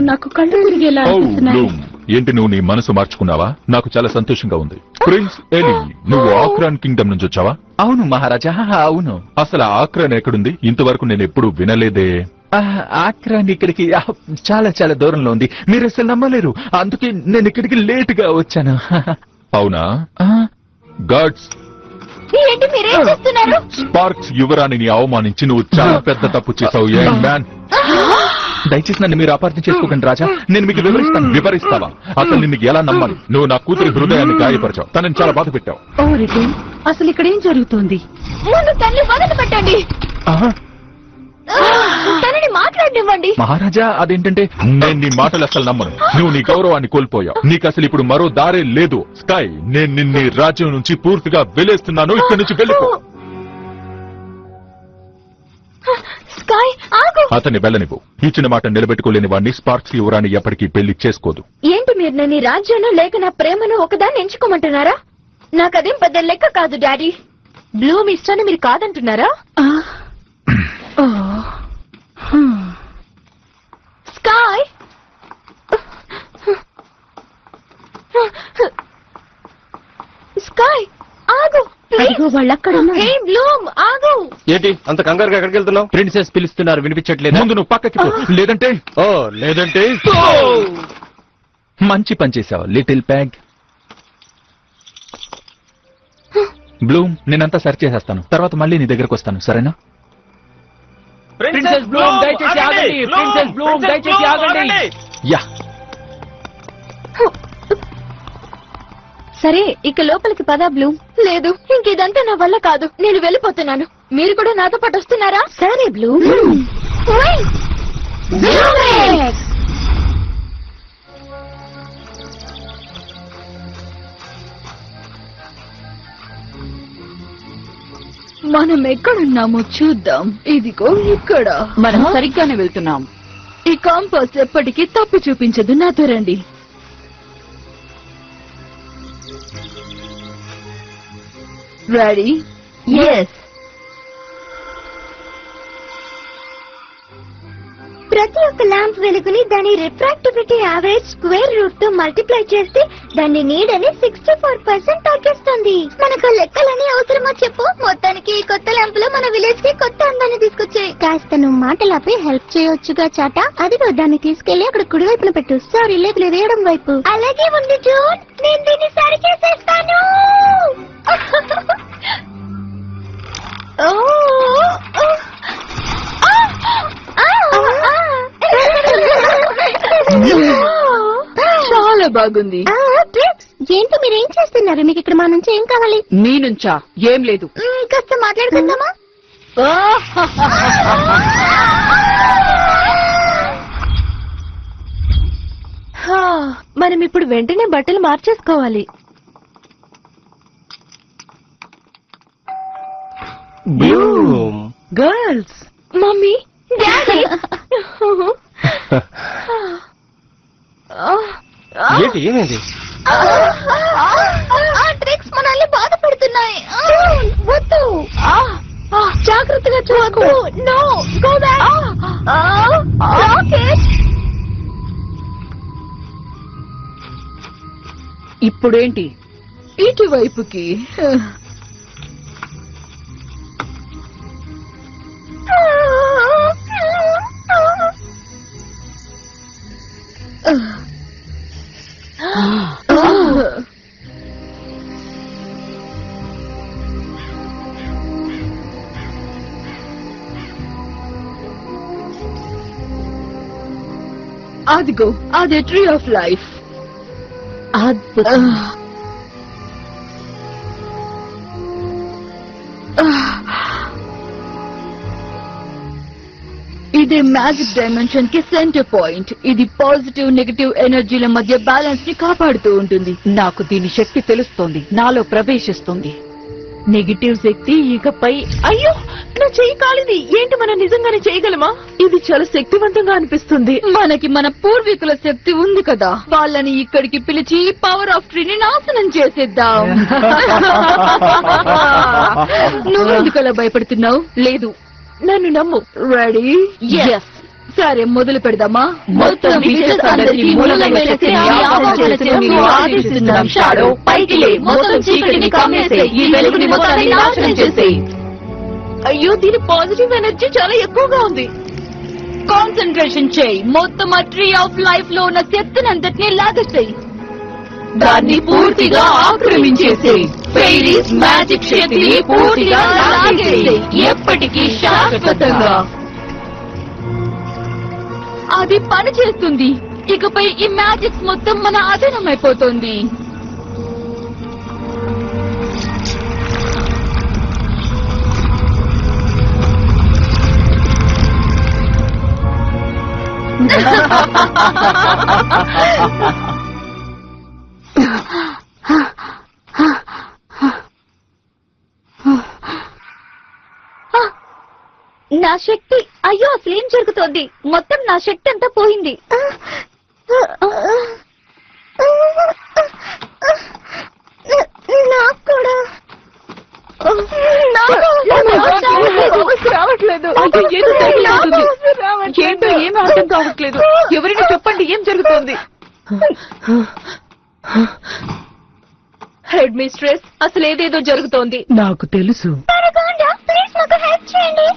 Speaker 3: నాకు కళ్ళు తిరిగేలా
Speaker 2: ఓ,
Speaker 3: అనిపిస్తున్నాయి.
Speaker 2: బ్లూమ్. ఏంటి నువ్వు నీ మనసు మార్చుకున్నావా? నాకు చాలా సంతోషంగా ఉంది. ప్రిన్స్ ఎలి నువ్వు ఆక్రాన్ కింగ్డమ్ నుంచి వచ్చావా?
Speaker 9: అవును మహారాజా అవును.
Speaker 2: అసలు ఆ ఆక్రాన్ ఎక్కడుంది? ఇంతవరకు నేను ఎప్పుడు వినలేదే.
Speaker 9: ఆక్రాన్ ఇక్కడికి చాలా చాలా దూరంలో ఉంది. మీరు అసలు నమ్మలేరు. అందుకే నేను ఇక్కడికి లేట్గా వచ్చాను.
Speaker 2: అవునా? గాడ్స్.
Speaker 6: ఏంటి మీరేం చేస్తున్నారు?
Speaker 2: స్పార్క్స్ యువరాణిని అవమానించి నువ్వు చాలా పెద్ద తప్పు చేసావు యంగ్ మ్యాన్?
Speaker 9: దయచేసి నన్ను మీరు అపార్థం చేసుకోకండి రాజా. నేను మీకు వివరిస్తాను.
Speaker 2: వివరిస్తావా? అసలు నిన్ను ఎలా నమ్మాలి? నువ్వు నా కూతురి హృదయాన్ని గాయపరిచావు. తనని చాలా బాధ పెట్టావు.
Speaker 3: అసలు ఇక్కడ ఏం జరుగుతోంది?
Speaker 6: తల్లి పెట్టండి. తనని మాట్లాడనివ్వండి.
Speaker 9: మహారాజా అదేంటంటే?
Speaker 2: నేను నీ మాటలు అసలు నమ్మను. నువ్వు నీ గౌరవాన్ని కోల్పోయావు. నీకు అసలు ఇప్పుడు మరో దారే లేదు. స్కై నేను నిన్ను ఈ రాజ్యం నుంచి పూర్తిగా వెలేస్తున్నాను. ఇక్కడి నుంచి వెళ్ళిపో.
Speaker 6: ఆగు.
Speaker 2: అతన్ని వెళ్ళనివ్వు. ఇచ్చిన మాట నిలబెట్టుకోలేని వాడిని స్పార్క్స్ యువరాణి ఎప్పటికీ పెళ్ళి చేసుకోదు.
Speaker 6: ఏంటి మీరు నేను ఈ రాజ్యాన్ని లేక నా ప్రేమను ఒకదాన్ని ఎంచుకోమంటున్నారా? నాకదేం పెద్ద లెక్క కాదు డాడీ. బ్లూమ్ ఇష్టాన్ని మీరు కాదంటున్నారా. స్కాయ్ స్కాయ్ ఆగు!
Speaker 3: అదిగో వాళ్ళు అక్కడ ఉన్నారు.
Speaker 6: హే బ్లూమ్ ఆగు!
Speaker 11: ఏంటి అంత కంగారుగా ఎక్కడికి వెళ్తున్నావు?
Speaker 12: ప్రిన్సెస్ పిలుస్తున్నారు వినిపించట్లేదా?
Speaker 2: ముందు నువ్వు పక్కకి పో. లేదంటే?
Speaker 11: ఓ లేదంటే?
Speaker 9: మంచి పని చేసావు లిటిల్ ప్యాగ్? బ్లూమ్ నేనంతా సరి చేసేస్తాను. తర్వాత మళ్ళీ నీ దగ్గరకు వస్తాను సరేనా?
Speaker 12: ప్రిన్సెస్ బ్లూమ్ దయచేసి ఆగండి. ప్రిన్సెస్ బ్లూమ్ దయచేసి ఆగండి.
Speaker 9: యా.
Speaker 6: సరే ఇక లోపలికి పదా బ్లూమ్ లేదు ఇంక ఇదంతా నా వల్ల కాదు. నేను వెళ్ళిపోతున్నాను. మీరు కూడా నాతో పాటు వస్తున్నారా? సరే బ్లూమ్
Speaker 4: మనం ఎక్కడున్నామో చూద్దాం. ఇదిగో ఇక్కడ. మనం సరిగ్గానే వెళ్తున్నాం. ఈ కాంపాస్ ఎప్పటికీ తప్పు చూపించదు. నాతో రండి. రెడీ
Speaker 6: ఎస్ ప్రతి ఒక్క ల్యాంప్ వెలుగుని దాని రిఫ్రాక్టివిటీ యావరేజ్ స్క్వేర్ రూట్తో మల్టిప్లై చేస్తే దాని నీడని సిక్స్టీ ఫోర్ పర్సెంట్ తగ్గిస్తుంది. మనకు లెక్కలని అవసరమో చెప్పు? మొత్తానికి ఈ కొత్త ల్యాంపులు మన విలేజ్కి కొత్త అందాన్ని తీసుకొచ్చాయి. కాస్త నువ్వు మాటలపై హెల్ప్ చేయొచ్చుగా చాట. అదిగో దాన్ని తీసుకెళ్ళి అక్కడ కుడి వైపున పెట్టు. సారీ లేదు లేదు వైపు. అలాగే ఉంది జూన్ నేను దీన్ని సరి చేసేస్తాను. (laughs) ఓ.
Speaker 4: చాలా బాగుంది.
Speaker 6: ఏంటి మీరు ఏం చేస్తున్నారు? మీకు ఇక్కడ మా నుంచి ఏం కావాలి?
Speaker 4: నీ నుంచా? ఏం లేదు.
Speaker 6: కాస్త మాట్లాడుకుందామా? హా, మనం ఇప్పుడు వెంటనే బట్టలు మార్చేసుకోవాలి.
Speaker 3: Girls
Speaker 6: mummy daddy.
Speaker 11: ఏంటి ఏమైంది?
Speaker 6: ఆ ట్రిక్స్ మనల్ని బాధపడుతున్నాయి వద్దు. జాగ్రత్తగా చూడకు నో గో బ్యాక్
Speaker 4: ఇప్పుడేంటి? ఇటువైపుకి.
Speaker 1: Adgo, are the tree of
Speaker 6: life. Adgo. Uh. Ah. Uh. Ah.
Speaker 1: ఇది మ్యాజిక్ డైమెన్షన్కి సెంటర్ పాయింట్. ఇది పాజిటివ్ నెగటివ్ ఎనర్జీల మధ్య బ్యాలెన్స్ని కాపాడుతూ ఉంటుంది.
Speaker 5: నాకు దీని శక్తి తెలుస్తోంది. నాలో ప్రవేశిస్తుంది. నెగిటివ్ శక్తి ఇకపై అయ్యో నా చెయ్యి కాలింది. ఏంటి మనం నిజంగానే చేయగలమా? ఇది చాలా శక్తివంతంగా అనిపిస్తుంది.
Speaker 1: మనకి మన పూర్వీకుల శక్తి ఉంది కదా. వాళ్ళని ఇక్కడికి పిలిచి పవర్ ఆఫ్ ట్రీని నాశనం చేసేద్దాం. (laughs) నువ్వెందుకు అలా భయపడుతున్నావు?
Speaker 5: లేదు. నన్ను నమ్ము.
Speaker 1: Ready
Speaker 5: Yes.
Speaker 1: సరే మొదలు పెడదామా?
Speaker 5: మొత్తం అందరికీ ఆవాహన చేసి ఆదేశిస్తున్నాం. పైకి లే, మొత్తం చీకటిని కమ్మేసేయ్, ఈ వెలుగుని మొత్తాన్ని నాశనం చేసేయ్. అయ్యో దీని పాజిటివ్ ఎనర్జీ చాలా ఎక్కువగా ఉంది.
Speaker 1: కాన్సన్ట్రేషన్ చేయి. మొత్తం ఆ ట్రీ ఆఫ్ లైఫ్లో ఉన్న శక్తిని అంతటినీ లాగేసేయి.
Speaker 5: దాన్ని పూర్తిగా ఆక్రమించేసేయ్ ఫెయిరీస్ మ్యాజిక్ శక్తిని పూర్తిగా లాగేసేయ్ ఎప్పటికీ శాశ్వతంగా.
Speaker 1: అది పని చేస్తుంది. ఇకపై ఈ మ్యాజిక్స్ మొత్తం మన అధీనం అయిపోతుంది (laughs)
Speaker 6: నా శక్తి అయ్యో అసలేం జరుగుతోంది? మొత్తం నా శక్తి అంతా పోయింది.
Speaker 5: రావట్లేదు. ఏదో. ఏంటో ఏమీ అర్థం కావట్లేదు. ఎవరైనా చెప్పండి ఏం జరుగుతోంది? హెడ్ మిస్ట్రెస్ అసలు ఏదేదో జరుగుతోంది.
Speaker 3: నాకు తెలుసు.
Speaker 6: ప్లీజ్ నాకు హెల్ప్ చేయండి.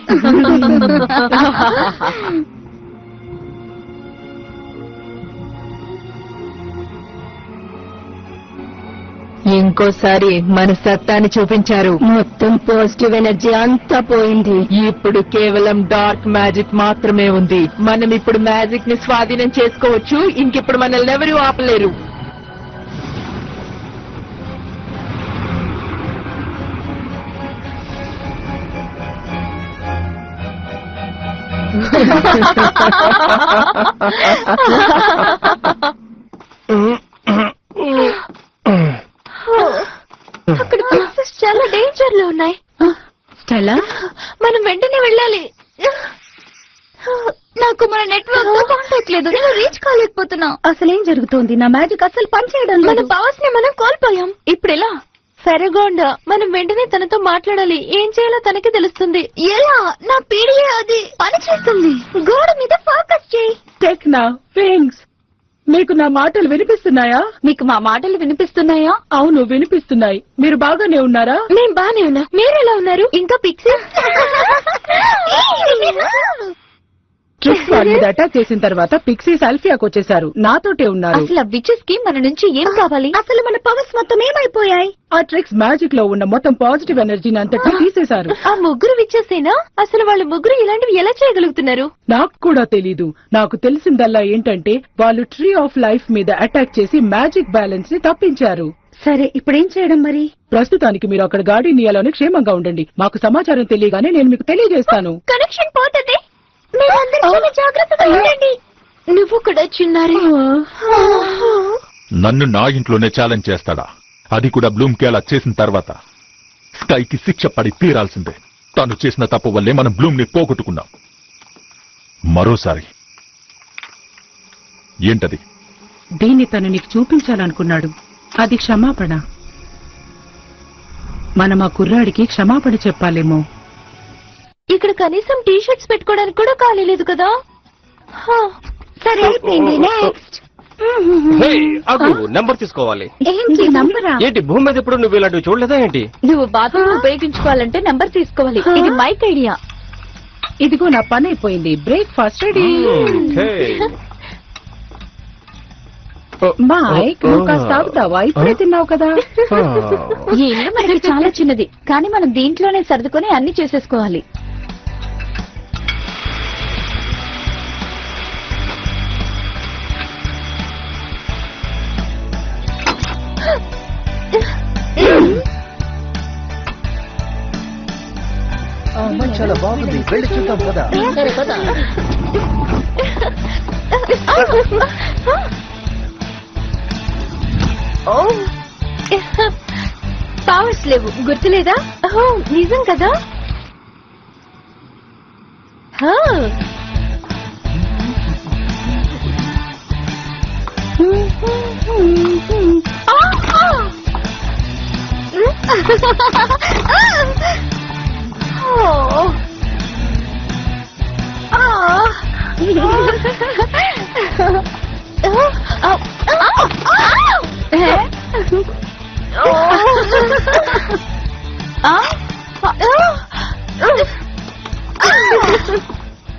Speaker 10: ఇంకోసారి మన సత్తాన్ని చూపించారు. మొత్తం పాజిటివ్ ఎనర్జీ అంతా పోయింది.
Speaker 5: ఇప్పుడు కేవలం డార్క్ మ్యాజిక్ మాత్రమే ఉంది. మనం ఇప్పుడు మ్యాజిక్ని స్వాధీనం చేసుకోవచ్చు. ఇంకిప్పుడు మనల్ని ఎవరూ ఆపలేరు.
Speaker 6: అక్కడ పిక్సెస్ చాలా డేంజర్లో ఉన్నాయి.
Speaker 3: స్టెలా
Speaker 6: మనం వెంటనే వెళ్ళాలి. నాకు మన నెట్వర్క్తో కాంటాక్ట్ లేదు. నేను రీచ్ కాలేకపోతున్నా. అసలేం జరుగుతోంది? నా మ్యాజిక్ అసలు పనిచేయడం మన పవర్స్ని మనం కోల్పోయాం. ఇప్పుడు ఎలా? సరేగోండా మనం వెంటనే తనతో మాట్లాడాలి. ఏం చేయాలో తనకి తెలుస్తుంది. ఎలా? నా పీడియే అది. పని చేస్తుంది. గోడ మీద ఫోకస్ చేయి.
Speaker 3: టెక్నా థింగ్స్ మీకు నా మాటలు వినిపిస్తున్నాయా?
Speaker 6: మీకు మా మాటలు వినిపిస్తున్నాయా?
Speaker 3: అవును వినిపిస్తున్నాయి. మీరు బాగానే ఉన్నారా?
Speaker 6: మేము బానే ఉన్నా. మీరు ఎలా ఉన్నారు? ఇంకా పిక్సీ (laughs)
Speaker 3: ట్రిక్స్ వాళ్ళ మీద అటాక్ చేసిన తర్వాత పిక్సీ అల్ఫియాకి వచ్చేసారు. నాతోటే ఉన్నారు.
Speaker 6: అసలు విచెస్కి మన నుంచి ఏం కావాలి? అసలు మన పవర్స్ మొత్తం ఏమైపోయాయి?
Speaker 3: ఆ ట్రిక్స్ మ్యాజిక్లో ఉన్న మొత్తం పాజిటివ్ ఎనర్జీని అంతటి తీసేశారు.
Speaker 6: ఆ ముగ్గురు విచ్చేసేనా? అసలు వాళ్ళు ముగ్గురు ఇలాంటివి ఎలా చేయగలుగుతున్నారు?
Speaker 3: నాకు కూడా తెలీదు. నాకు తెలిసిందల్లా ఏంటంటే వాళ్ళు ట్రీ ఆఫ్ లైఫ్ మీద అటాక్ చేసి మ్యాజిక్ బ్యాలెన్స్ని తప్పించారు.
Speaker 6: సరే ఇప్పుడేం చేయడం మరి?
Speaker 3: ప్రస్తుతానికి మీరు అక్కడ గార్డెనియాలోనే క్షేమంగా ఉండండి. మాకు సమాచారం తెలియగానే నేను మీకు తెలియజేస్తాను.
Speaker 6: కనెక్షన్ పోతుంది. మీరందరూ చాలా జాగ్రత్తగా ఉండండి. నువ్వు కూడా చిన్నారి.
Speaker 2: నన్ను నా ఇంట్లోనే ఛాలెంజ్ చేస్తాడా? అది కూడా బ్లూమ్కి అలా చేసిన తర్వాత. స్కైకి శిక్ష పడి తీరాల్సిందే. తను చేసిన తప్పు వల్లే మనం బ్లూమ్ని పోగొట్టుకున్నాం. మరోసారి. ఏంటది?
Speaker 3: దీన్ని తను నీకు చూపించాలనుకున్నాడు. అది క్షమాపణ. మనం ఆ కుర్రాడికి క్షమాపణ చెప్పాలేమో.
Speaker 6: ఇక్కడ కనీసం టీ షర్ట్స్ పెట్టుకోవడానికి కూడా ఖాళీ లేదు కదా? హా, సరే అయిపోయింది నెక్స్ట్
Speaker 14: నెంబర్ తీసుకోవాలి.
Speaker 6: ఏంటి నంబరా?
Speaker 14: ఏంటి భూమి మీద ఎప్పుడు నువ్వు ఇలాంటివి చూడలేదా ఏంటి?
Speaker 6: నువ్వు బాత్రూమ్ ఉపయోగించుకోవాలంటే నంబర్ తీసుకోవాలి. ఇది మైక్ ఐడియా.
Speaker 3: ఇదిగో నా పని అయిపోయింది. బ్రేక్ఫాస్ట్ రెడీ (laughs) మైక్ నువ్వు కాస్త ఆగుతావా? ఇప్పుడే తిన్నావు కదా.
Speaker 6: ఈ ఇల్లు మనకి చాలా చిన్నది కానీ మనం దీంట్లోనే సర్దుకొని అన్ని చేసేసుకోవాలి.
Speaker 13: ఆ అమ్మాయి చాలా బాగుంది వెళ్ళి చూద్దాం కదా
Speaker 6: సరే ఓ. పవర్స్ లేవు. గుర్తులేదా? ఓ నిజం కదా. ఆ, Oh.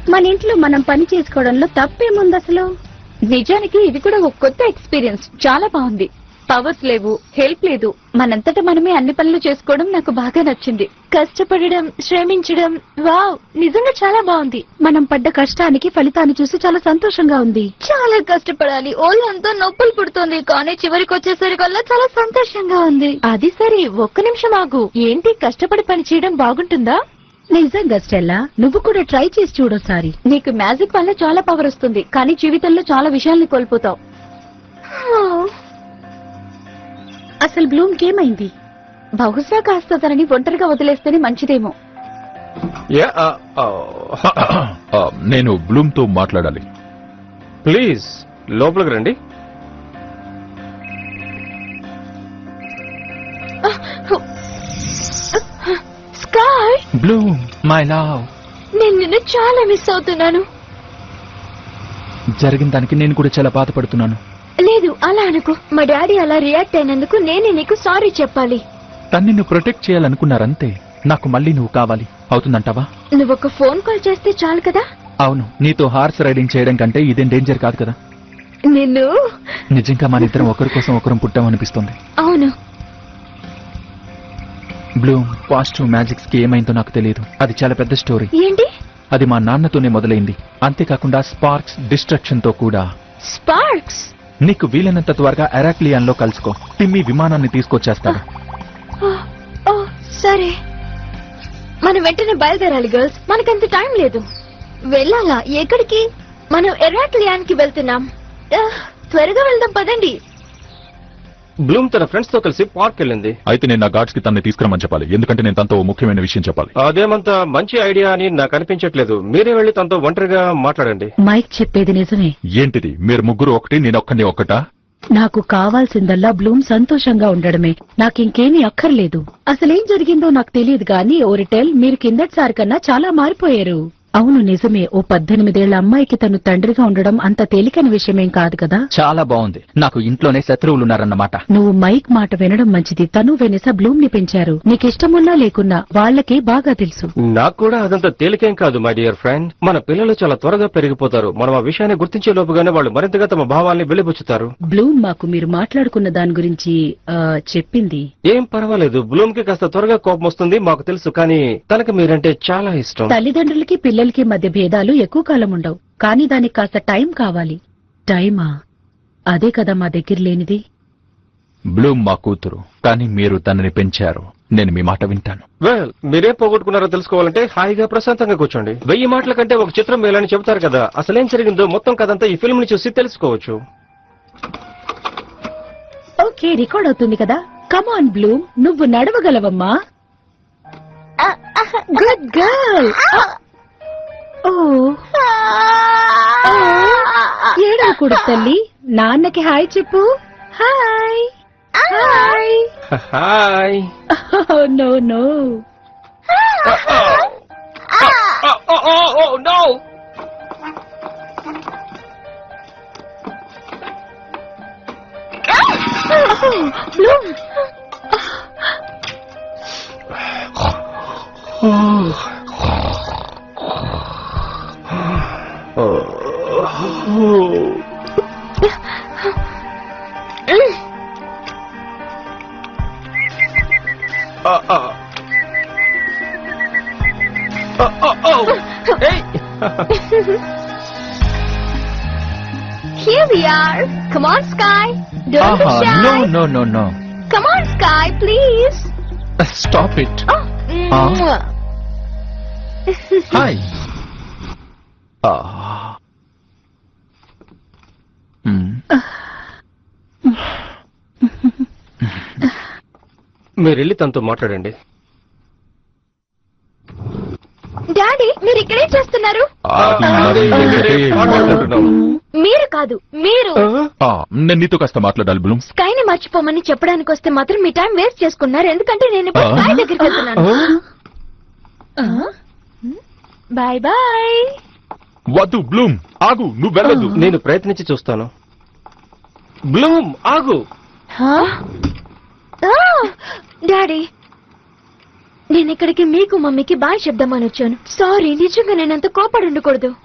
Speaker 1: మన ఇంట్లో మనం పని చేసుకోవడంలో తప్పేముంది అసలు నిజానికి ఇది కూడా ఒక కొత్త ఎక్స్పీరియన్స్ చాలా బాగుంది పవర్స్ లేవు హెల్ప్ లేదు. మనంతట మనమే అన్ని పనులు చేసుకోవడం నాకు బాగా నచ్చింది.
Speaker 6: కష్టపడడం శ్రమించడం వావ్ నిజంగా చాలా బాగుంది.
Speaker 1: మనం పడ్డ కష్టానికి ఫలితాన్ని చూసి చాలా సంతోషంగా ఉంది.
Speaker 6: చాలా కష్టపడాలి. ఒళ్ళంతా నొప్పులు పుడుతుంది. కానీ చివరికి వచ్చేసరికల్లా చాలా సంతోషంగా ఉంది. అది సరే ఒక్క నిమిషం ఆగు. ఏంటి కష్టపడి పని చేయడం బాగుంటుందా?
Speaker 1: నిజంగా స్టెల్లా నువ్వు కూడా ట్రై చేసి చూడోసారి నీకు మ్యాజిక్ వల్ల చాలా పవర్ వస్తుంది. కానీ జీవితంలో చాలా విషయాల్ని కోల్పోతావు. అసలు బ్లూమ్ కేమైంది? బహుశా కాస్త తనని ఒంటరిగా వదిలేస్తేనే మంచిదేమో.
Speaker 15: యా, ఆ, ఆ, ఆ, నేను బ్లూమ్తో మాట్లాడాలి.
Speaker 14: ప్లీజ్ లోపలికి రండి.
Speaker 6: Sky
Speaker 2: Bloom my love.
Speaker 6: నేను నిన్ను చాలా మిస్ అవుతున్నాను.
Speaker 2: జరిగిన దానికి నేను కూడా చాలా బాధపడుతున్నాను.
Speaker 6: లేదు అలా అనుకో. మా డాడీ అలా రియాక్ట్ అయినందుకు నేనే నీకు సారీ చెప్పాలి.
Speaker 2: తను నిన్ను ప్రొటెక్ట్ చేయాలనుకున్నారంతే నాకు మళ్ళీ నువ్వు కావాలి. అవుతుందంటావా?
Speaker 6: నువ్వు ఒక ఫోన్ కాల్ చేస్తే చాలు కదా?
Speaker 2: అవును నీతో హార్స్ రైడింగ్ చేయడం కంటే ఇదేం డేంజర్ కాదు కదా?
Speaker 6: నిన్ను?
Speaker 2: నిజంగా మన ఇద్దరం ఒకరి కోసం ఒకరం పుట్టామనిపిస్తుంది.
Speaker 6: అవును.
Speaker 2: బ్లూమ్ పాజిటివ్ మ్యాజిక్స్కి ఏమైందో నాకు తెలియదు. అది చాలా పెద్ద స్టోరీ.
Speaker 6: ఏంటి?
Speaker 2: అది మా నాన్నతోనే మొదలైంది. అంతేకాకుండా స్పార్క్స్ డిస్ట్రక్షన్తో కూడా.
Speaker 6: స్పార్క్స్?
Speaker 2: నీకు వీలైనంత త్వరగా అరాక్లియాన్లో కలుసుకో. టిమ్మీ విమానాన్ని తీసుకొచ్చేస్తాడు.
Speaker 6: సరే. మనం వెంటనే బయలుదేరాలి గర్ల్స్. మనకంత టైం లేదు. వెళ్ళాలా? ఎక్కడికి? మనం ఎరాక్లియాన్కి వెళ్తున్నాం. త్వరగా వెళ్దాం పదండి.
Speaker 14: బ్లూమ్ తన ఫ్రెండ్స్తో కలిసి పార్క్ వెళ్ళింది.
Speaker 15: అయితే నేను నా గార్డ్స్కి తనని తీసుకురమని చెప్పాలి. ఎందుకంటే నేను తనతో ఓ ముఖ్యమైన విషయం చెప్పాలి.
Speaker 14: అదేమంత మంచి ఐడియా అని నాకు అనిపించట్లేదు. మీరే వెళ్ళి తనతో ఒంటరిగా మాట్లాడండి.
Speaker 3: మైక్ చెప్పేది నిజమే.
Speaker 15: ఏంటిది? మీరు ముగ్గురు ఒకటి నేను ఒక్కని ఒక్కటా?
Speaker 3: నాకు కావాల్సిందల్లా బ్లూమ్ సంతోషంగా ఉండడమే. నాకింకేమీ అక్కర్లేదు. అసలేం జరిగిందో నాకు తెలియదు గాని ఓరిటెల్ మీరు కిందటిసారి కన్నా చాలా మారిపోయారు. అవును నిజమే. ఓ పద్దెనిమిదేళ్ళ అమ్మాయికి తను తండ్రిగా ఉండడం అంత తేలికైన విషయమేం కాదు కదా?
Speaker 2: చాలా బాగుంది నాకు ఇంట్లోనే శత్రువులు ఉన్నారన్నమాట
Speaker 3: నువ్వు మైక్ మాట వినడం మంచిది. తను వెనిస బ్లూమ్ని పెంచారు. నీకిష్టమున్నా లేకున్నా వాళ్ళకి బాగా తెలుసు.
Speaker 14: నాకు కూడా అదంత తేలికేం కాదు మై డియర్ ఫ్రెండ్ మన పిల్లలు చాలా త్వరగా పెరిగిపోతారు. మనం ఆ విషయాన్ని గుర్తించే లోపుగానే వాళ్ళు మరింతగా తమ భావాల్ని వెలిబుచ్చుతారు.
Speaker 3: బ్లూమ్ మాకు మీరు మాట్లాడుకున్న దాని గురించి ఆ, చెప్పింది.
Speaker 14: ఏం పర్వాలేదు. బ్లూమ్కి కాస్త త్వరగా కోపం వస్తుంది మాకు తెలుసు. కానీ తనకి మీరంటే చాలా ఇష్టం.
Speaker 3: తల్లిదండ్రులకి పిల్లలకి మధ్య భేదాలు ఎక్కువ కాలం ఉండవు. కానీ దానికి కాస్త టైం కావాలి. టైమా? అదే కదా మా దగ్గర లేనిది.
Speaker 15: బ్లూమ్ మా కూతురు కానీ మీరు తనని పెంచారు. నేను మీ మాట వింటాను.
Speaker 14: వెల్ మీరేం పోగొట్టుకున్నారో తెలుసుకోవాలంటే హాయిగా ప్రశాంతంగా కూర్చోండి. వెయ్యి మాటల కంటే ఒక చిత్రం మేలని చెబుతారు కదా అసలేం జరిగిందో మొత్తం కథంతా ఈ ఫిల్మ్ని చూసి తెలుసుకోవచ్చు.
Speaker 3: ఓకే రికార్డ్ అవుతుంది కదా. కమాన్ బ్లూమ్ నువ్వు నడవగలవమ్మా. గుడ్ గర్ల్ ఓ ఏడవకూడదు తల్లి నాన్నకి హాయ్ చెప్పు. Hi hi
Speaker 14: hi
Speaker 3: no no
Speaker 14: no
Speaker 6: Oh. Uh, uh. Uh, oh, oh. Hey. Here we are. Come on, Sky. Don't be shy.
Speaker 2: No, no, no, no.
Speaker 6: Come on, Sky, please.
Speaker 2: Uh, stop it.
Speaker 6: Oh.
Speaker 2: Ah. Mm. Hi. (laughs) Ah.
Speaker 6: Mwah.
Speaker 16: Hi
Speaker 14: మీరు వెళ్ళి తనతో మాట్లాడండి
Speaker 6: daddy మీరు ఇక్కడే చేస్తున్నారు
Speaker 2: మరి
Speaker 6: కాదు మీరు.
Speaker 2: నేను నీతో కాస్త మాట్లాడాలి బ్లూమ్
Speaker 6: స్కైని మర్చిపోమని చెప్పడానికి వస్తే మాత్రం మీ టైం వేస్ట్ చేసుకున్నారు. ఎందుకంటే నేను ఇప్పుడు? స్కై దగ్గరికి వెళ్తున్నాను. Bye bye.
Speaker 2: వద్దు బ్లూమ్ ఆగు నువ్వు వెళ్ళొద్దు.
Speaker 14: నేను ప్రయత్నించి చూస్తాను. బ్లూమ్ ఆగు.
Speaker 6: డాడీ నేను ఇక్కడికి మీకు మమ్మీకి బాయ్ చెప్దామని వచ్చాను. సారీ నిజంగా నేనంత కోపడి ఉండకూడదు.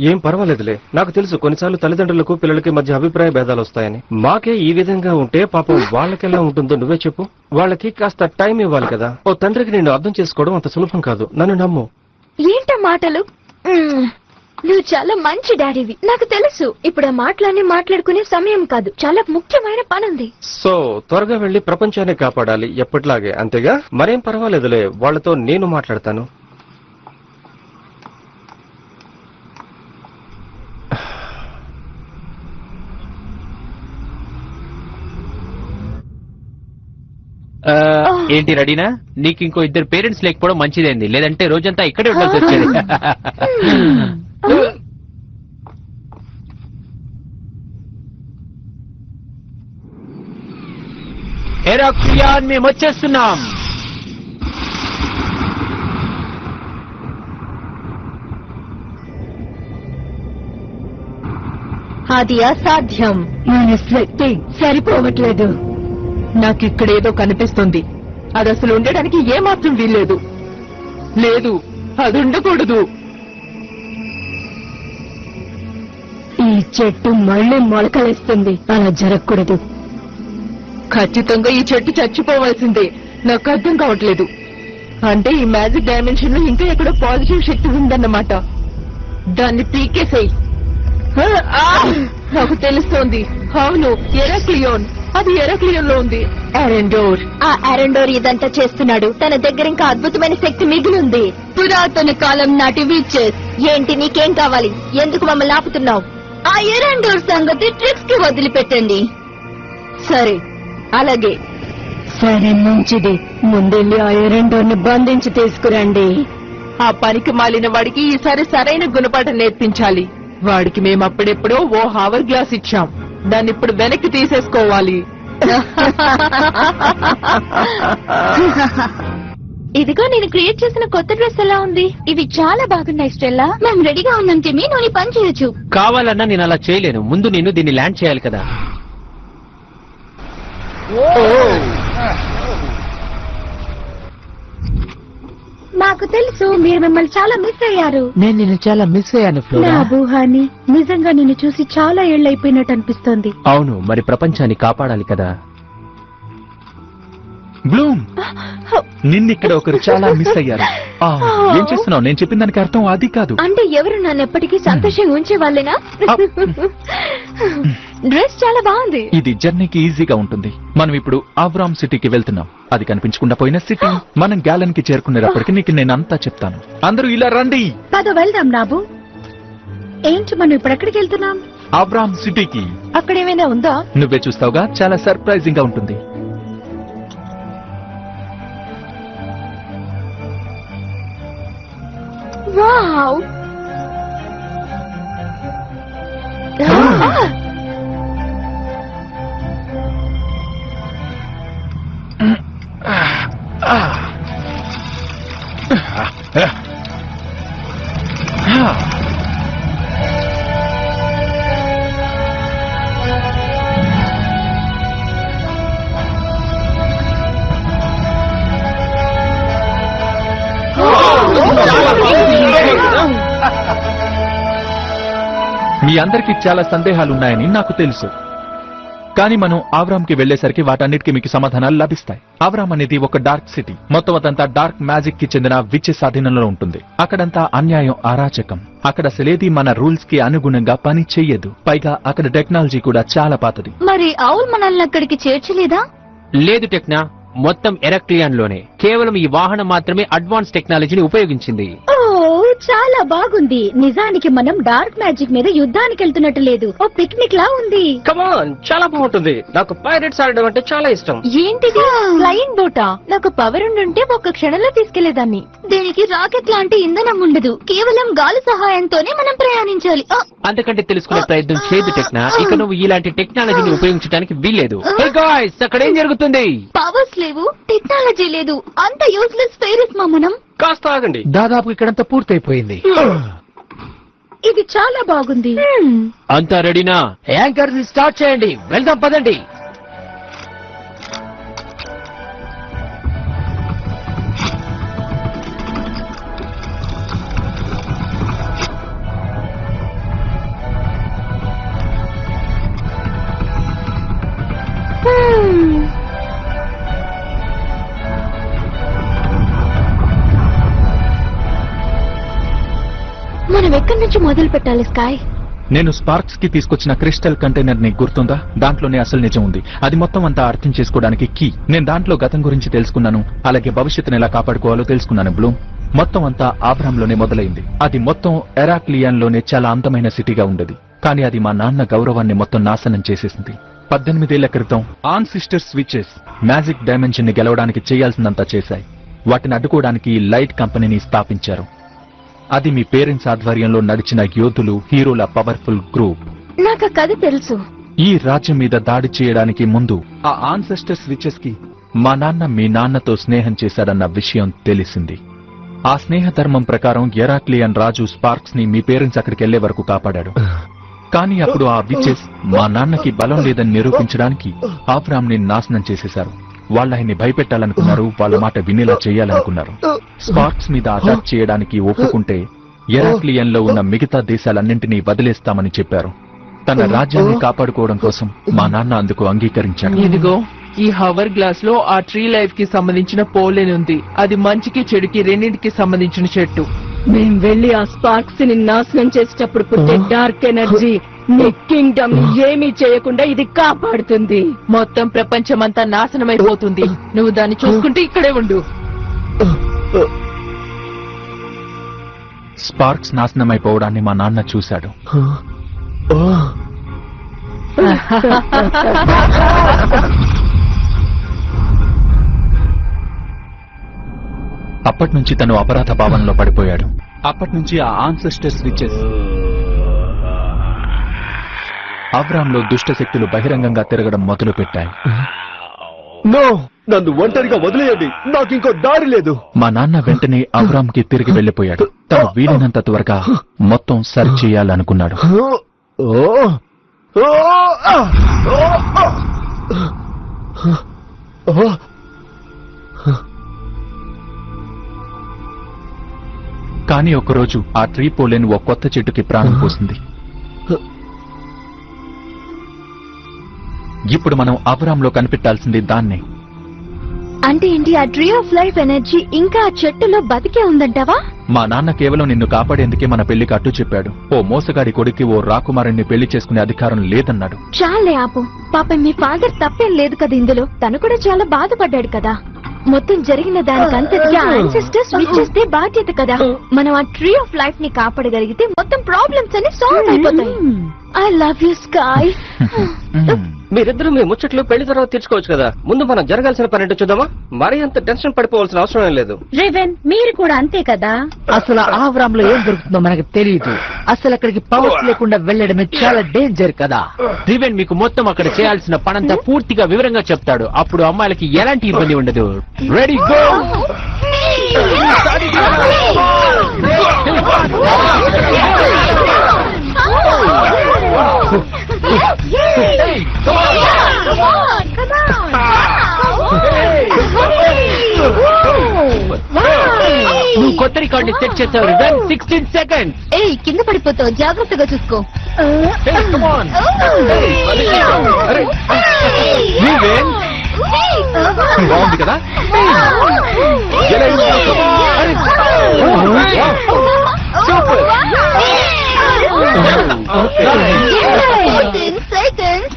Speaker 14: ఏం పర్వాలేదులే. నాకు తెలుసు కొన్నిసార్లు తల్లిదండ్రులకు పిల్లలకి మధ్య అభిప్రాయ భేదాలు వస్తాయని. మాకే ఈ విధంగా ఉంటే పాపం వాళ్ళకెలా ఉంటుందో నువ్వే చెప్పు. వాళ్ళకి కాస్త టైం ఇవ్వాలి కదా. ఓ తండ్రికి నేను అర్థం చేసుకోవడం అంత సులభం కాదు. నన్ను నమ్ము.
Speaker 6: ఏంట మాటలు. నువ్వు చాలా మంచి డాడీవి. నాకు తెలుసు. ఇప్పుడు ఆ మాటలన్నీ మాట్లాడుకునే సమయం కాదు. చాలా ముఖ్యమైన పనుంది.
Speaker 14: సో త్వరగా వెళ్ళి ప్రపంచాన్ని కాపాడాలి ఎప్పటిలాగే అంతేగా? మరేం పర్వాలేదులే వాళ్ళతో నేను మాట్లాడతాను.
Speaker 12: ఆ, ఏంటి రెడీనా? నీకు ఇంకో ఇద్దరు పేరెంట్స్ లేకపోవడం మంచిదైంది. లేదంటే రోజంతా ఇక్కడే ఉండాల్సి వచ్చేది. (laughs) హెరాక్లియాన్ మేము వచ్చేస్తున్నాం.
Speaker 10: అది అసాధ్యం.
Speaker 5: మన శక్తి సరిపోవట్లేదు. నాకు ఇక్కడ ఏదో కనిపిస్తుంది. అది అసలు ఉండడానికి ఏమాత్రం వీల్లేదు. లేదు అది ఉండకూడదు.
Speaker 10: ఈ చెట్టు మళ్ళీ మొలకలేస్తుంది. అలా జరగకూడదు.
Speaker 5: ఖచ్చితంగా ఈ చెట్టు చచ్చిపోవాల్సిందే. నాకు అర్థం కావట్లేదు. అంటే ఈ మ్యాజిక్ డైమెన్షన్లో ఇంకా ఎక్కడో పాజిటివ్ శక్తి ఉందన్నమాట. దాన్ని పీకేసేయి! నాకు తెలుస్తోంది. అవును ఎరాక్లియోన్. అది ఎరాక్లియోన్లో ఉంది. ఎరెండోర్
Speaker 10: ఆ అరెండోర్ ఇదంతా చేస్తున్నాడు. తన దగ్గర ఇంకా అద్భుతమైన శక్తి మిగిలింది. పురాతన కాలం నాటి విచెస్. ఏంటి నీకేం కావాలి? ఎందుకు మమ్మల్ని ఆపుతున్నావు? ఆ ఎరెండోర్ సంగతి ట్రిక్స్కి వదిలిపెట్టండి. సరే అలాగే. సరే మంచిది. ముందెళ్ళి ఆ ఎరెండోర్ని బంధించి తీసుకురండి.
Speaker 5: ఆ పనికి మాలిన వాడికి ఈసారి సరైన గుణపాఠం నేర్పించాలి. వాడికి మేము అప్పుడెప్పుడో ఓ హవర్ గ్లాస్ ఇచ్చాం. దాన్ని ఇప్పుడు వెనక్కి తీసేసుకోవాలి. (laughs)
Speaker 6: ఇదిగో నేను క్రియేట్ చేసిన కొత్త డ్రెస్ ఎలా ఉంది? ఇవి చాలా బాగున్నాయి స్టెల్లా. మేము రెడీగా ఉన్నాం టిమి నువ్వు నీ పని చేయొచ్చు.
Speaker 12: కావాలన్నా నేను అలా చేయలేను. ముందు నేను దీన్ని ల్యాండ్ చేయాలి కదా.
Speaker 6: మాకు తెలుసు మీరు మిమ్మల్ని చాలా మిస్ అయ్యారు.
Speaker 12: నేను నిన్ను చాలా మిస్ అయ్యాను
Speaker 4: నా బూహాని నిజంగా నిన్ను చూసి చాలా ఏళ్ళైపోయినట్టు అనిపిస్తోంది.
Speaker 12: అవును మరి ప్రపంచాన్ని కాపాడాలి కదా.
Speaker 2: బ్లూమ్ నిన్నిక్కడ ఒకరు చాలా మిస్ అయ్యారు. ఆ, ఏం చేస్తున్నావు? నేను చెప్పిన దానికి అర్థం అది కాదు.
Speaker 6: అంటే ఎవరు నన్ను ఎప్పటికీ సంతోషంగా ఉంచే వాళ్ళేనా డ్రెస్ చాలా బాగుంది.
Speaker 2: ఇది జర్నీకి ఈజీగా ఉంటుంది. మనం ఇప్పుడు ఆవ్రామ్ సిటీకి వెళ్తున్నాం. అది కనిపించకుండా పోయిన సిటీ. మనం గ్యాలన్కి చేరుకునేటప్పటికి నీకు నేను అంతా చెప్తాను. అందరూ ఇలా రండి.
Speaker 4: పద వెళ్దాం నాబు. ఏంటి మనం ఇప్పుడు ఎక్కడికి వెళ్తున్నాం?
Speaker 2: ఆవ్రామ్ సిటీకి.
Speaker 5: అక్కడ ఏమైనా ఉందా?
Speaker 2: నువ్వే చూస్తావుగా? చాలా సర్ప్రైజింగ్గా ఉంటుంది.
Speaker 6: Wow! ah! Ah! Ah! Ah! ah. ah.
Speaker 2: మీ అందరికీ చాలా సందేహాలు ఉన్నాయని నాకు తెలుసు. కానీ మనం ఆవ్రామ్కి వెళ్ళేసరికి వాటన్నిటికీ మీకు సమాధానాలు లభిస్తాయి. ఆవ్రామ్ అనేది ఒక డార్క్ సిటీ. మొత్తం అదంతా డార్క్ మ్యాజిక్కి చెందిన విచ్చె స్వాధీనంలో ఉంటుంది. అక్కడంతా అన్యాయం అరాచకం. అక్కడ అసలేది మన రూల్స్కి అనుగుణంగా పని చెయ్యదు. పైగా అక్కడ టెక్నాలజీ కూడా చాలా పాతది.
Speaker 6: మరి అవును మనల్ని అక్కడికి చేర్చలేదా?
Speaker 12: లేదు టెక్నా. మొత్తం ఎరక్లియాన్లోనే కేవలం ఈ వాహనం మాత్రమే అడ్వాన్స్ టెక్నాలజీని ఉపయోగించింది.
Speaker 6: చాలా బాగుంది. నిజానికి మనం డార్క్ మ్యాజిక్ మీద యుద్ధానికి వెళ్తున్నట్టు లేదు. ఓ పిక్నిక్ లా ఉంది.
Speaker 14: కమాన్ చాలా బాగుంటుంది. నాకు పైరెట్స్ ఆడడం అంటే చాలా ఇష్టం.
Speaker 5: ఏంటిది? ఫ్లయింగ్ బోటా? నాకు పవర్ ఉండుంటే ఒక్క క్షణంలో తీసుకెళ్ళేదాన్ని.
Speaker 6: దీనికి రాకెట్ లాంటి ఇంధనం ఉండదు. కేవలం గాలి సహాయంతోనే మనం ప్రయాణించాలి. ఆ,
Speaker 12: అంతకంటే తెలుసుకునే ప్రయత్నం చేయదు టెక్నా. ఇక నువ్వు ఇలాంటి టెక్నాలజీని ఉపయోగించడానికి వీల్లేదు. అక్కడ ఏం జరుగుతుంది?
Speaker 6: పవర్స్ లేవు. టెక్నాలజీ లేదు. అంత యూస్లెస్ ఫెయిరీస్ మా మనం
Speaker 14: కాస్త ఆగండి.
Speaker 12: దాదాపు ఇక్కడంతా పూర్తయిపోయింది.
Speaker 6: ఇది చాలా బాగుంది.
Speaker 12: అంతా రెడీనా? యాంకర్ స్టార్ట్ చేయండి. వెళ్దాం పదండి.
Speaker 6: నుంచి మొదలు పెట్టాలి స్కాయ్.
Speaker 2: నేను స్పార్క్స్కి తీసుకొచ్చిన క్రిస్టల్ కంటైనర్ని గుర్తుందా? దాంట్లోనే అసలు నిజం ఉంది. అది మొత్తం అంతా అర్థం చేసుకోవడానికి కీ. నేను దాంట్లో గతం గురించి తెలుసుకున్నాను. అలాగే భవిష్యత్తును ఎలా కాపాడుకోవాలో తెలుసుకున్నాను బ్లూమ్. మొత్తం అంతా ఆభ్రంలోనే మొదలైంది. అది మొత్తం ఎరాక్లియాన్లోనే చాలా అందమైన సిటీగా ఉండేది. కానీ అది మా నాన్న గౌరవాన్ని మొత్తం నాశనం చేసేసింది. పద్దెనిమిదేళ్ళ క్రితం ఆన్ సిస్టర్ స్విచెస్ మ్యాజిక్ డైమెన్షన్ని గెలవడానికి చేయాల్సిందంతా చేశాయి. వాటిని అడ్డుకోవడానికి లైట్ కంపెనీని స్థాపించారు. అది మీ పేరెంట్స్ ఆధ్వర్యంలో నడిచిన యోధులు హీరోల పవర్ఫుల్ గ్రూప్.
Speaker 6: నాకు కథ తెలుసు.
Speaker 2: ఈ రాజ్యం మీద దాడి చేయడానికి ముందు ఆ ఆన్సెస్టర్ స్విచెస్కి మా నాన్న మీ నాన్నతో స్నేహం చేశాడన్న విషయం తెలిసింది. ఆ స్నేహ ధర్మం ప్రకారం ఎరాక్లియన్ రాజు స్పార్క్స్ని మీ పేరెంట్స్ అక్కడికి వెళ్ళే వరకు కాపాడాడు. కానీ అప్పుడు ఆ విచెస్ మా నాన్నకి బలం లేదని నిరూపించడానికి ఆఫ్రామ్ని నాశనం చేసేశారు. వాళ్ళు ఆయన్ని భయపెట్టాలనుకున్నారు వాళ్ళ మాట వినేలా చేయాలనుకున్నారు. స్పార్క్స్ మీద అటాక్ చేయడానికి ఒప్పుకుంటే ఎరాక్లియన్లో ఉన్న మిగతా దేశాలన్నింటినీ వదిలేస్తామని చెప్పారు. తన రాజ్యాన్ని కాపాడుకోవడం కోసం మా నాన్న అందుకు అంగీకరించాడు
Speaker 5: ఇదిగో ఈ హవర్ గ్లాస్లో ఆ ట్రీ లైఫ్కి సంబంధించిన పోలేని ఉంది అది మంచికి చెడుకి రెండింటికి సంబంధించిన చెట్టు.
Speaker 10: మేం వెళ్ళి ఆ స్పార్క్స్ని నాశనం చేసేటప్పుడు పుట్టే డార్క్ ఎనర్జీ నీ కింగ్డమ్ ఏమీ చేయకుండా ఇది కాపాడుతుంది.
Speaker 5: మొత్తం ప్రపంచమంతా నాశనమైపోతుంది. నువ్వు దాన్ని చూసుకుంటే ఇక్కడే ఉండు.
Speaker 2: స్పార్క్స్ నాశనమైపోవడాన్ని మా నాన్న చూశాడు. (laughs) (laughs) అప్పటి నుంచి తను అపరాధ భావంలో పడిపోయాడు అప్పటి నుంచి ఆ ఆన్సెస్టర్ స్విచెస్ ఆబ్రాంలో దుష్ట శక్తులు బహిరంగంగా తిరగడం మొదలు పెట్టాయి
Speaker 11: నో నన్ను ఒంటరిగా వదిలేయండి నాకు ఇంకో దారి లేదు
Speaker 2: మా నాన్న వెంటనే అబ్రామ్కి తిరిగి వెళ్ళిపోయాడు తను వీలైనంత త్వరగా మొత్తం సరి చేయాలనుకున్నాడు
Speaker 11: ఓ
Speaker 2: కానీ ఒకరోజు ఆ ట్రీ పోలేని ఓ కొత్త చెట్టుకి ప్రాణం పోసింది. ఇప్పుడు మనం అబ్రామ్లో కనిపెట్టాల్సింది దాన్నే.
Speaker 6: అంటే ఏంటి ఆ ట్రీ ఆఫ్ లైఫ్ ఎనర్జీ ఇంకా ఆ చెట్టులో బతికే ఉందంటావా?
Speaker 2: మా నాన్న కేవలం నిన్ను కాపాడేందుకే మన పెళ్ళికి అడ్డు చెప్పాడు. ఓ మోసగాడి కొడుక్కి ఓ రాకుమారుణ్ణి పెళ్ళి చేసుకునే అధికారం లేదన్నాడు.
Speaker 6: చాలే ఆపు. పాపం మీ ఫాదర్ తప్పేం లేదు కదా ఇందులో. తను కూడా చాలా బాధపడ్డాడు కదా. మొత్తం జరిగిన దానికంతటికి ఆన్సెస్టర్స్ ఇచ్చేస్తే బాధ్యత కదా. మనం ఆ ట్రీ ఆఫ్ లైఫ్ని కాపాడగలిగితే మొత్తం ప్రాబ్లమ్స్ అన్ని సాల్వ్ అయిపోతాయి. ఐ లవ్ యూ స్కై
Speaker 14: మీరిద్దరూ మీ ముచ్చట్లు పెళ్ళి తర్వాత తీర్చుకోవచ్చు కదా. ముందు మనం జరగాల్సిన పని ఏంటో చూద్దామా? మరీ అంత టెన్షన్ పడిపోవాల్సిన అవసరం ఏం లేదు.
Speaker 6: రేవెన్ మీరు కూడా అంతే కదా?
Speaker 17: అసలు ఆవరామ్లో ఏం దొరుకుతుందో మనకు తెలియదు అసలు అక్కడికి పవర్స్ లేకుండా వెళ్ళడమే చాలా డేంజర్ కదా.
Speaker 12: రివెన్ మీకు మొత్తం అక్కడ చేయాల్సిన పనంతా పూర్తిగా వివరంగా చెప్తాడు. అప్పుడు అమ్మాయిలకి ఎలాంటి ఇబ్బంది ఉండదు. రెడీ గో (laughs) నువ్వు కొత్త రికార్డు సెట్ చేసావు. సిక్స్టీన్ సెకండ్స్
Speaker 6: ఏయ్ కింద పడిపోతావు. జాగ్రత్తగా చూసుకో.
Speaker 2: బాగుంది కదా?
Speaker 6: సెకండ్స్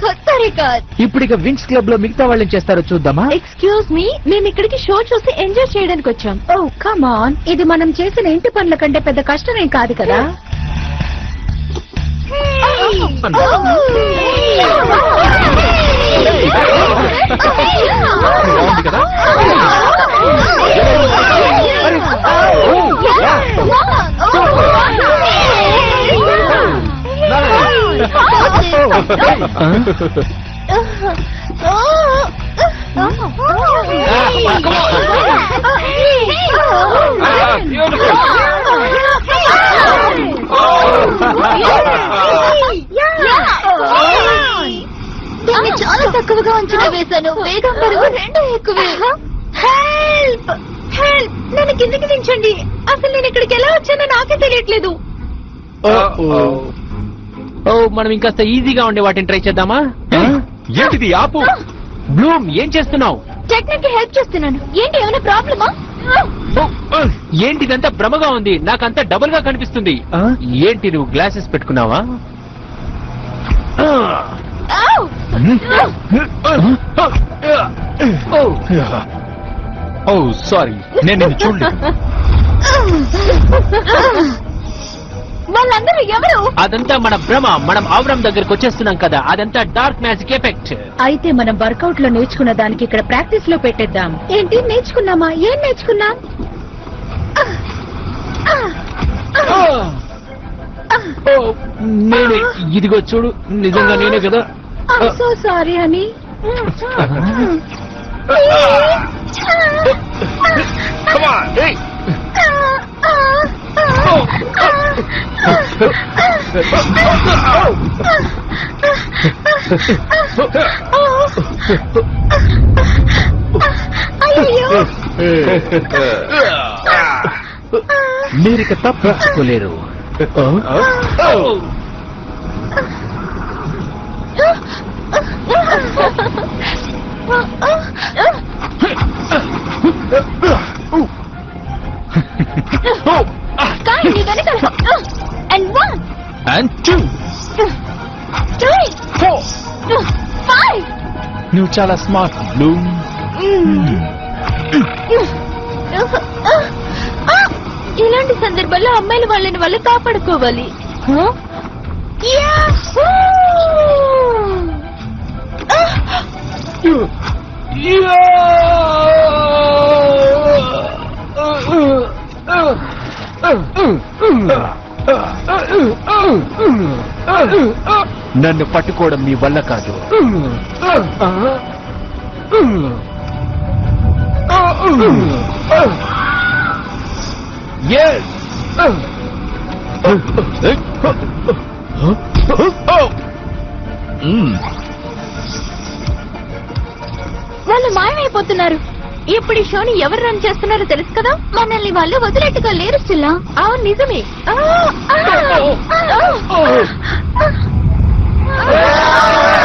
Speaker 6: కొత్త రికార్డ్
Speaker 17: ఇప్పుడు ఇక వింగ్స్ క్లబ్లో మిగతా వాళ్ళని చేస్తారో చూద్దామా
Speaker 6: ఎక్స్క్యూజ్ మీ మేము ఇక్కడికి షో చూసి ఎంజాయ్ చేయడానికి వచ్చాం
Speaker 4: ఓ కమాన్ ఇది మనం చేసిన ఇంటి పనుల కంటే పెద్ద కష్టమేం కాదు కదా
Speaker 9: కదా
Speaker 6: దీన్ని చాలా తక్కువగా అంచనా వేశాను వేగం పరుగు రెండు ఎక్కువే హెల్ప్ హెల్ప్ నన్ను కిందకి దించండి. అసలు నేను ఇక్కడికి ఎలా వచ్చానో నాకే తెలియట్లేదు.
Speaker 12: ఓ మనం ఇంకాస్త ఈజీగా ఉండే వాటిని ట్రై చేద్దామా?
Speaker 9: ఏంటిది ఆపు?
Speaker 12: బ్లూమ్ ఏం చేస్తున్నావు?
Speaker 6: టెక్నిక్ హెల్ప్ చేస్తున్నాను. ఏంటి ఏమైనా ప్రాబ్లమా?
Speaker 12: ఏంటిదంతా భ్రమగా ఉంది? నాకంతా డబుల్గా కనిపిస్తుంది. ఏంటి నువ్వు గ్లాసెస్ పెట్టుకున్నావా?
Speaker 9: ఓ. సారీ. నేను చూడలేదు.
Speaker 6: వాళ్ళందరూ ఎవరు?
Speaker 12: అదంతా మన భ్రమ మనం ఆవరం దగ్గరకు వచ్చేస్తున్నాం కదా. అదంతా డార్క్ మ్యాజిక్ ఎఫెక్ట్
Speaker 4: అయితే మనం వర్కౌట్లో నేర్చుకున్న దానికి ఇక్కడ ప్రాక్టీస్లో పెట్టేద్దాం. ఏంటి? నేర్చుకున్నామా? ఏం నేర్చుకున్నాం?
Speaker 12: నేనే. ఇదిగో చూడు నిజంగా నేనే కదా.
Speaker 4: సో సారీ అని
Speaker 17: మీరిక తప్పించుకోలేరు
Speaker 6: Oh! నీ వెనకాల and one
Speaker 9: and two
Speaker 6: three five
Speaker 9: నువ్వు చాలా స్మార్ట్ బ్లూమ్
Speaker 6: ఇలాంటి సందర్భాల్లో అమ్మాయిలు వాళ్ళని వాళ్ళు కాపాడుకోవాలి. Yahoo!
Speaker 17: నన్ను పట్టుకోవడం మీ వల్ల కాదు.
Speaker 6: వాళ్ళు మాయమైపోతున్నారు. ఇప్పుడు ఈ షోని ఎవరు రన్ చేస్తున్నారో తెలుసు కదా? మనల్ని వాళ్ళు వదిలేట్టుగా లేరు స్టిల్లా. అవును నిజమే. ఆ, ఆ, ఆ, ఆ.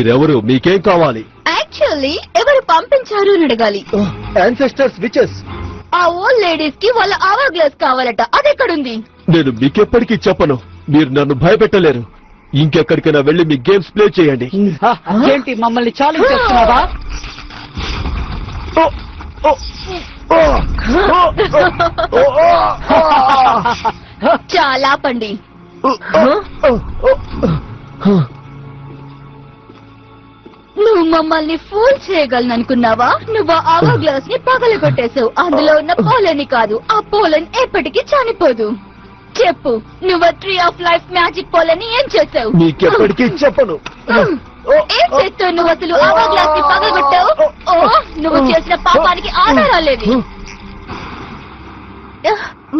Speaker 11: మీరెవరు? మీకేం కావాలి?
Speaker 6: యాక్చువల్లీ ఎవరు పంపించారు అని అడగాలి.
Speaker 11: యాన్సెస్టర్స్ విచెస్
Speaker 6: ఆ ఓల్డ్ లేడీస్కి వాళ్ళ అవర్ గ్లాస్ కావాలట. అది ఎక్కడుంది
Speaker 11: నేను మీకెప్పటికీ చెప్పను. మీరు నన్ను భయపెట్టలేరు. ఇంకెక్కడికైనా వెళ్ళి మీ గేమ్స్ ప్లే చేయండి.
Speaker 17: ఏంటి మమ్మల్ని ఛాలెంజ్ చేస్తున్నావా?
Speaker 6: చాలా పండి. మమ్మల్ని ఫూల్ చేయగలను అనుకున్నావా నువ్వు ఆ అవర్ గ్లాస్ని పగలగొట్టేశావు. అందులో ఉన్న పోలని కాదు. ఆ పోలన్ ఎప్పటికీ చనిపోదు. చెప్పు నువ్వు ట్రీ ఆఫ్ లైఫ్ మ్యాజిక్ పోలని ఏం చేసావు
Speaker 11: చెప్పను.
Speaker 6: ఏం చేస్తావు? నువ్వు అసలు అవర్ గ్లాస్ని పగలగొట్టావు? ఓ నువ్వు చేసిన పాపానికి ఆధారాలేవి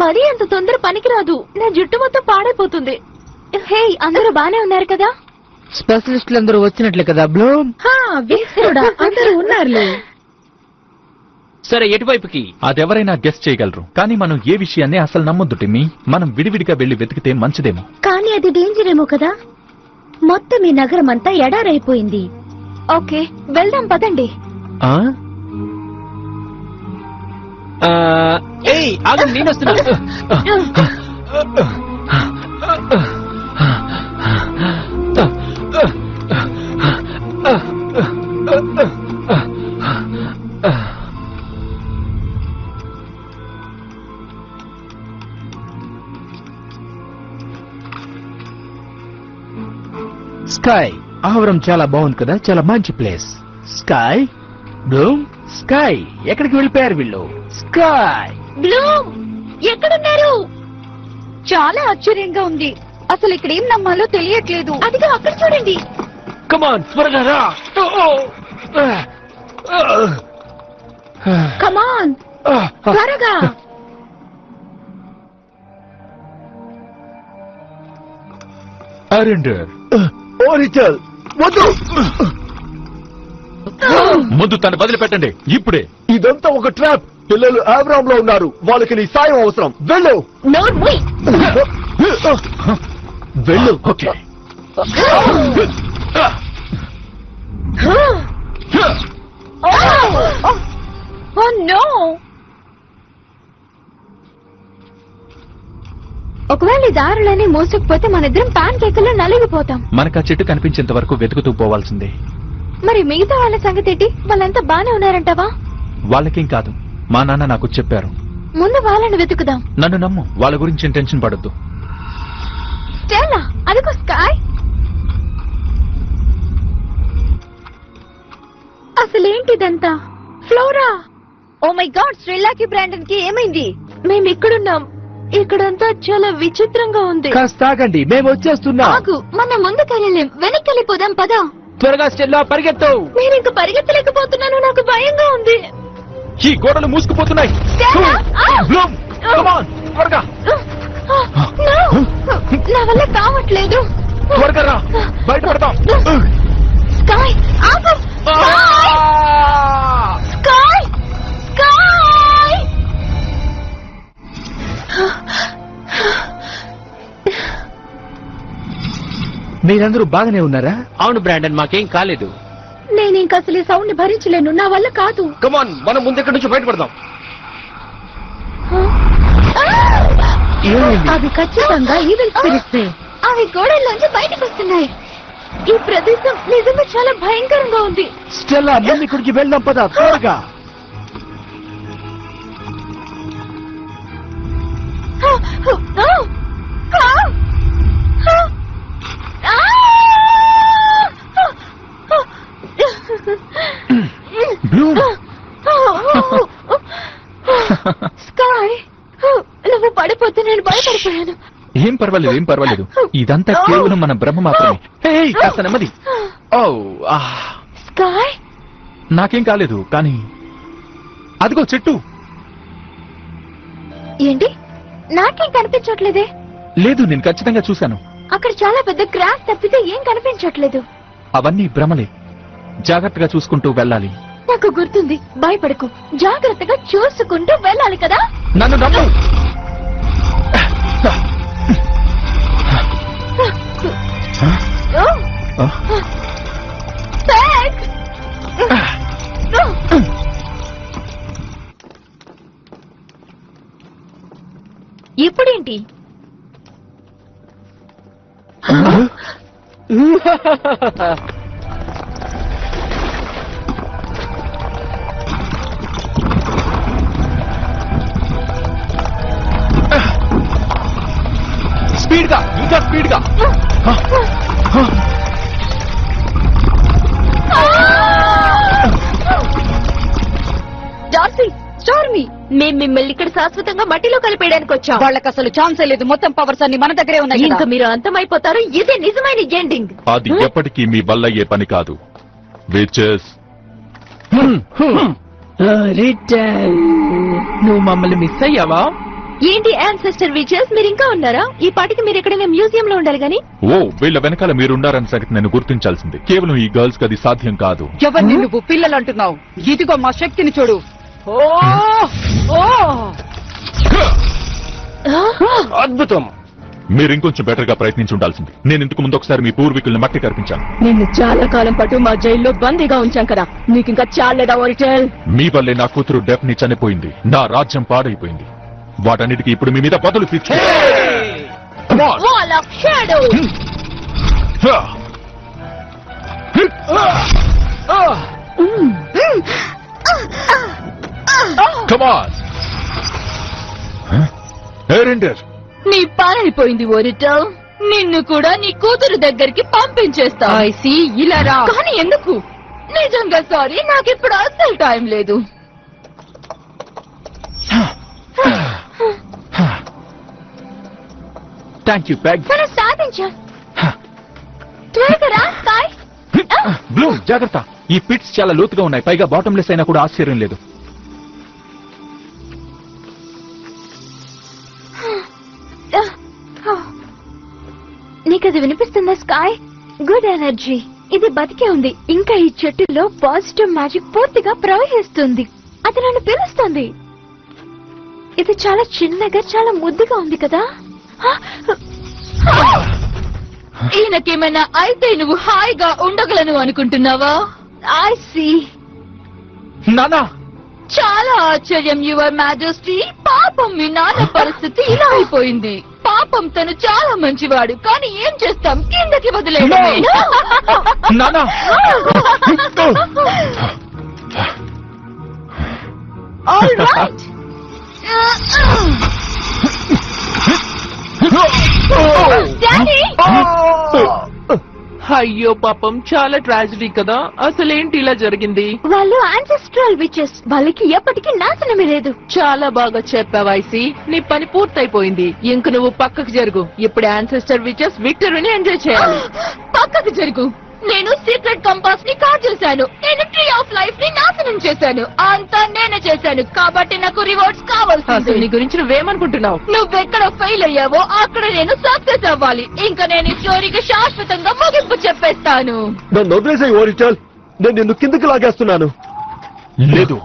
Speaker 6: మరీ అంత తొందర పనికిరాదు. నా జుట్టు మొత్తం పాడైపోతుంది. హే అందరూ బానే ఉన్నారు కదా?
Speaker 17: స్పెషలిస్టులు అందరూ వచ్చినట్లే కదా బ్లూమ్
Speaker 4: కూడా అందరూ ఉన్నారులే.
Speaker 12: సరే ఎటువైపుకి?
Speaker 2: అదెవరైనా గెస్ట్ చేయగలరు కానీ మనం ఏ విషయాన్ని అసలు నమ్మొద్దు టిమ్మి. మనం విడివిడిగా వెళ్ళి వెతికితే మంచిదేమో.
Speaker 6: కానీ అది డేంజర్ ఏమో కదా? మొత్తం ఈ నగరం అంతా ఎడారైపోయింది. ఓకే వెళ్దాం పదండి.
Speaker 2: ఆ?
Speaker 12: ఏయ్ నేను వస్తున్నా (laughs)
Speaker 17: స్కై ఆవరం చాలా బాగుంది కదా చాలా మంచి ప్లేస్ స్కై బ్లూమ్ స్కై ఎక్కడికి వెళ్ళిపోయారు వీళ్ళు? స్కై
Speaker 6: బ్లూమ్ ఎక్కడున్నారు? చాలా ఆశ్చర్యంగా ఉంది. అసలు ఇక్కడ ఏం నమ్మాలో తెలియట్లేదు. అదిగా అక్కడ చూడండి.
Speaker 14: కమాన్ త్వరగా రా.
Speaker 6: కమాన్ త్వరగా.
Speaker 18: అరెండర్
Speaker 11: ఓరిచల్ వద్దు.
Speaker 18: ముందు తను వదిలిపెట్టండి. ఇప్పుడే.
Speaker 11: ఇదంతా ఒక ట్రాప్. పిల్లలు ఆబ్రామ్లో ఉన్నారు. వాళ్ళకి నీ సాయం అవసరం. వెళ్ళు. వెళ్ళు.
Speaker 18: ఓకే.
Speaker 6: ఓ నో ఒకవేళ ఈ దారులనే మోసకపోతే మన ఇద్దరం పాన్ కేకుల్లో నలిగిపోతాం.
Speaker 2: మనకు ఆ చెట్టు కనిపించేంత వరకు వెతుకుతూ పోవాల్సిందే.
Speaker 6: మరి మిగతా వాళ్ళ సంగతి ఏంటి? వాళ్ళంతా బానే ఉన్నారంటావా?
Speaker 2: వాళ్ళకేం కాదు. మా నాన్న నాకు చెప్పారు.
Speaker 6: ముందు వాళ్ళని వెతుకుదాం.
Speaker 2: నన్ను నమ్ము. వాళ్ళ గురించి టెన్షన్ పడొద్దు.
Speaker 6: అదిగో స్కాయ్. అసలేంటిదంతా? ఫ్లోరా? ఓ మై గాడ్ శ్రీలాకి బ్రాండన్కి ఏమైంది? మేము ఇక్కడున్నాం ఇక్కడంతా చాలా విచిత్రంగా ఉంది.
Speaker 17: కాస్త ఆగండి మేము వచ్చేస్తున్నాం.
Speaker 6: ఆగు మనం ముందుకెళ్ళలేం. వెనక్కి వెళ్ళిపోదాం పదా.
Speaker 12: త్వరగా స్టెల్లా పరిగెత్తు.
Speaker 6: నేను ఇంక పరిగెత్తలేకపోతున్నాను నాకు భయంగా ఉంది.
Speaker 18: ఈ గోడలు మూసుకుపోతున్నాయి.
Speaker 6: స్టెల్లా ఆ!
Speaker 18: బ్లూమ్ కమాన్ త్వరగా.
Speaker 6: No! నా వల్ల కావట్లేదు.
Speaker 18: త్వరగా రా.
Speaker 6: స్కాయ్ ఆగు స్కాయ్ స్కాయ్
Speaker 17: మీరందరూ బాగానే ఉన్నారా?
Speaker 12: అవును బ్రాండన్ మాకేం కాలేదు.
Speaker 6: నేను ఇంక అసలు ఈ సౌండ్ని భరించలేను నా వల్ల కాదు.
Speaker 14: కమాన్ మనం ముందు ఇక్కడి నుంచి బయటపడదాం.
Speaker 4: అవి ఖచ్చితంగా ఈవిల్ స్పిరిట్సే
Speaker 6: అవి గోడల్లోంచి బయటకు వస్తున్నాయి. ఈ ప్రదేశం నిజంగా చాలా భయంకరంగా ఉంది.
Speaker 17: స్టెల్లా ఇక్కడికి వెళ్దాం పద త్వరగా.
Speaker 6: స్కాయ్ నువ్వు పడిపోతే నేను భయపడిపోయాను.
Speaker 2: ఏం పర్వాలేదు ఏం పర్వాలేదు. ఇదంతా కేవలం మన బ్రహ్మ మాత్రమే. కాస్త నెమ్మది. ఓ ఆ,
Speaker 6: స్కాయ్
Speaker 2: నాకేం కాలేదు కానీ అదిగో చెట్టు.
Speaker 6: ఏంటి? నాకేం కనిపించట్లేదే?
Speaker 2: లేదు నేను ఖచ్చితంగా చూశాను.
Speaker 6: అక్కడ చాలా పెద్ద గ్రాస్ తప్పితే ఏం కనిపించట్లేదు?
Speaker 2: అవన్నీ భ్రమలే. జాగ్రత్తగా చూసుకుంటూ వెళ్ళాలి.
Speaker 6: నాకు గుర్తుంది. భయపడకు. జాగ్రత్తగా చూసుకుంటూ వెళ్ళాలి కదా?
Speaker 2: నన్ను నమ్ము.
Speaker 6: ఓ!
Speaker 2: Thanks!
Speaker 19: ఇప్పుడేంటి? స్పీడ్గా ఇంకా స్పీడ్గా. డార్సీ
Speaker 20: స్టోర్ మీ మేము మిమ్మల్ని ఇక్కడ శాశ్వతంగా మట్టిలో కలిపేయడానికి వచ్చాం.
Speaker 1: వాళ్ళకి అసలు ఛాన్సే లేదు. మొత్తం పవర్స్ అన్ని మన దగ్గరే ఉన్నాయి
Speaker 20: ఇంకా. మీరు అంతమైపోతారు. ఇదే నిజమైన ఎండింగ్
Speaker 2: అది ఎప్పటికీ మీ వల్ల అయ్యే పని కాదు. విచెస్
Speaker 5: నువ్వు మమ్మల్ని మిస్ అయ్యావా?
Speaker 20: ఏంటి యాన్సెస్టర్ విచెస్ మీరు ఇంకా ఉన్నారా? ఈ పాటికి మీరు ఎక్కడైనా మ్యూజియం లో ఉండాలి గానీ
Speaker 2: ఓ వీళ్ళ వెనకాల మీరున్నారన్న సంగతి నేను గుర్తించాల్సింది. కేవలం ఈ గర్ల్స్కి అది సాధ్యం కాదు.
Speaker 1: ఎవరిని నువ్వు పిల్లలు అంటున్నావు? ఇదిగో మా శక్తిని చూడు.
Speaker 14: అద్భుతం!
Speaker 2: మీరు ఇంకొంచెం బెటర్గా ప్రయత్నించి ఉండాల్సింది. నేను ఇంతకు ముందు ఒకసారి మీ పూర్వీకుల్ని మట్టి కనిపించాను
Speaker 10: నిన్ను చాలా కాలం పాటు మా జైల్లో బందీగా ఉంచాం కదా. నీకు ఇంకా చాలేదా ఓరిటల్?
Speaker 2: మీ వల్లే నా కూతురు డెఫ్ని చనిపోయింది. నా రాజ్యం పాడైపోయింది. వాటన్నిటికీ ఇప్పుడు మీ మీద బదులు తీర్చు. Come
Speaker 6: నీ పనైపోయింది ఓరిటల్ నిన్ను కూడా నీ కూతురు దగ్గరికి పంపించేస్తా.
Speaker 1: ఐసి ఇలా రా.
Speaker 6: కానీ ఎందుకు? నిజంగా సారీ నాకిప్పుడు అస్సలు టైం లేదు.
Speaker 19: థ్యాంక్ యూ బ్యాగ్
Speaker 20: మనం సాధించా. త్వరగా రా స్కై
Speaker 19: బ్లూ జాగ్రత్త. ఈ పిట్స్ చాలా లోతుగా ఉన్నాయి. పైగా బాటంలెస్ అయినా కూడా ఆశ్చర్యం లేదు.
Speaker 20: వినిపిస్తుందా స్కై గుడ్ ఎనర్జీ ఇది బతికే ఉంది. ఇంకా ఈ చెట్టులో పాజిటివ్ మ్యాజిక్ పూర్తిగా ప్రవహిస్తుంది. అది నన్ను పిలుస్తుంది. ఇది చాలా చిన్నగా చాలా ముద్దుగా ఉంది కదా?
Speaker 6: ఈయనకేమైనా అయితే నువ్వు హాయిగా ఉండగలను అనుకుంటున్నావా? ఐ సీ
Speaker 19: నానా!
Speaker 6: చాలా ఆశ్చర్యం యువర్ మ్యాజెస్టీ పాపం మీ నాన్న పరిస్థితి ఇలా అయిపోయింది. పాపం తను చాలా మంచివాడు కానీ ఏం చేస్తాం? కిందకి వదిలేయడమే
Speaker 19: నానా!
Speaker 20: ఆల్ రైట్ డాడీ
Speaker 5: అయ్యో పాపం చాలా ట్రాజడీ కదా. అసలేంటి ఇలా జరిగింది?
Speaker 20: వాళ్ళు ఆన్సెస్ట్రల్ విచెస్ వాళ్ళకి ఎప్పటికీ నాశనమే లేదు.
Speaker 5: చాలా బాగా చెప్పావు ఐసి. నీ పని పూర్తయిపోయింది. ఇంక నువ్వు పక్కకు జరుగు. ఇప్పుడు యాన్సెస్టర్ విచెస్ విక్టరీని ఎంజాయ్ చేయాలి. (gasps)
Speaker 6: పక్కకు జరుగు. నేను సీక్రెట్ కంపాస్ని కాల్ చేశాను. నేను ట్రీ ఆఫ్ లైఫ్ని నాశనం చేశాను. అంతా నేనే చేశాను. కాబట్టి నాకు రివార్డ్స్
Speaker 5: అసలు
Speaker 6: కావాల్సింది
Speaker 5: నీ గురించి నువ్వేమనుకుంటున్నావు?
Speaker 6: నువ్వెక్కడ ఫెయిల్ అయ్యావో అక్కడ నేను సక్సెస్ అవ్వాలి. ఇంకా నేను ఈ స్టోరీకి శాశ్వతంగా ముగింపు చెప్పేస్తాను.
Speaker 11: నన్ను వదిలేసాయి ఓరిచల్. నేను నిన్ను కిందకి లాగేస్తున్నాను.
Speaker 2: లేదు.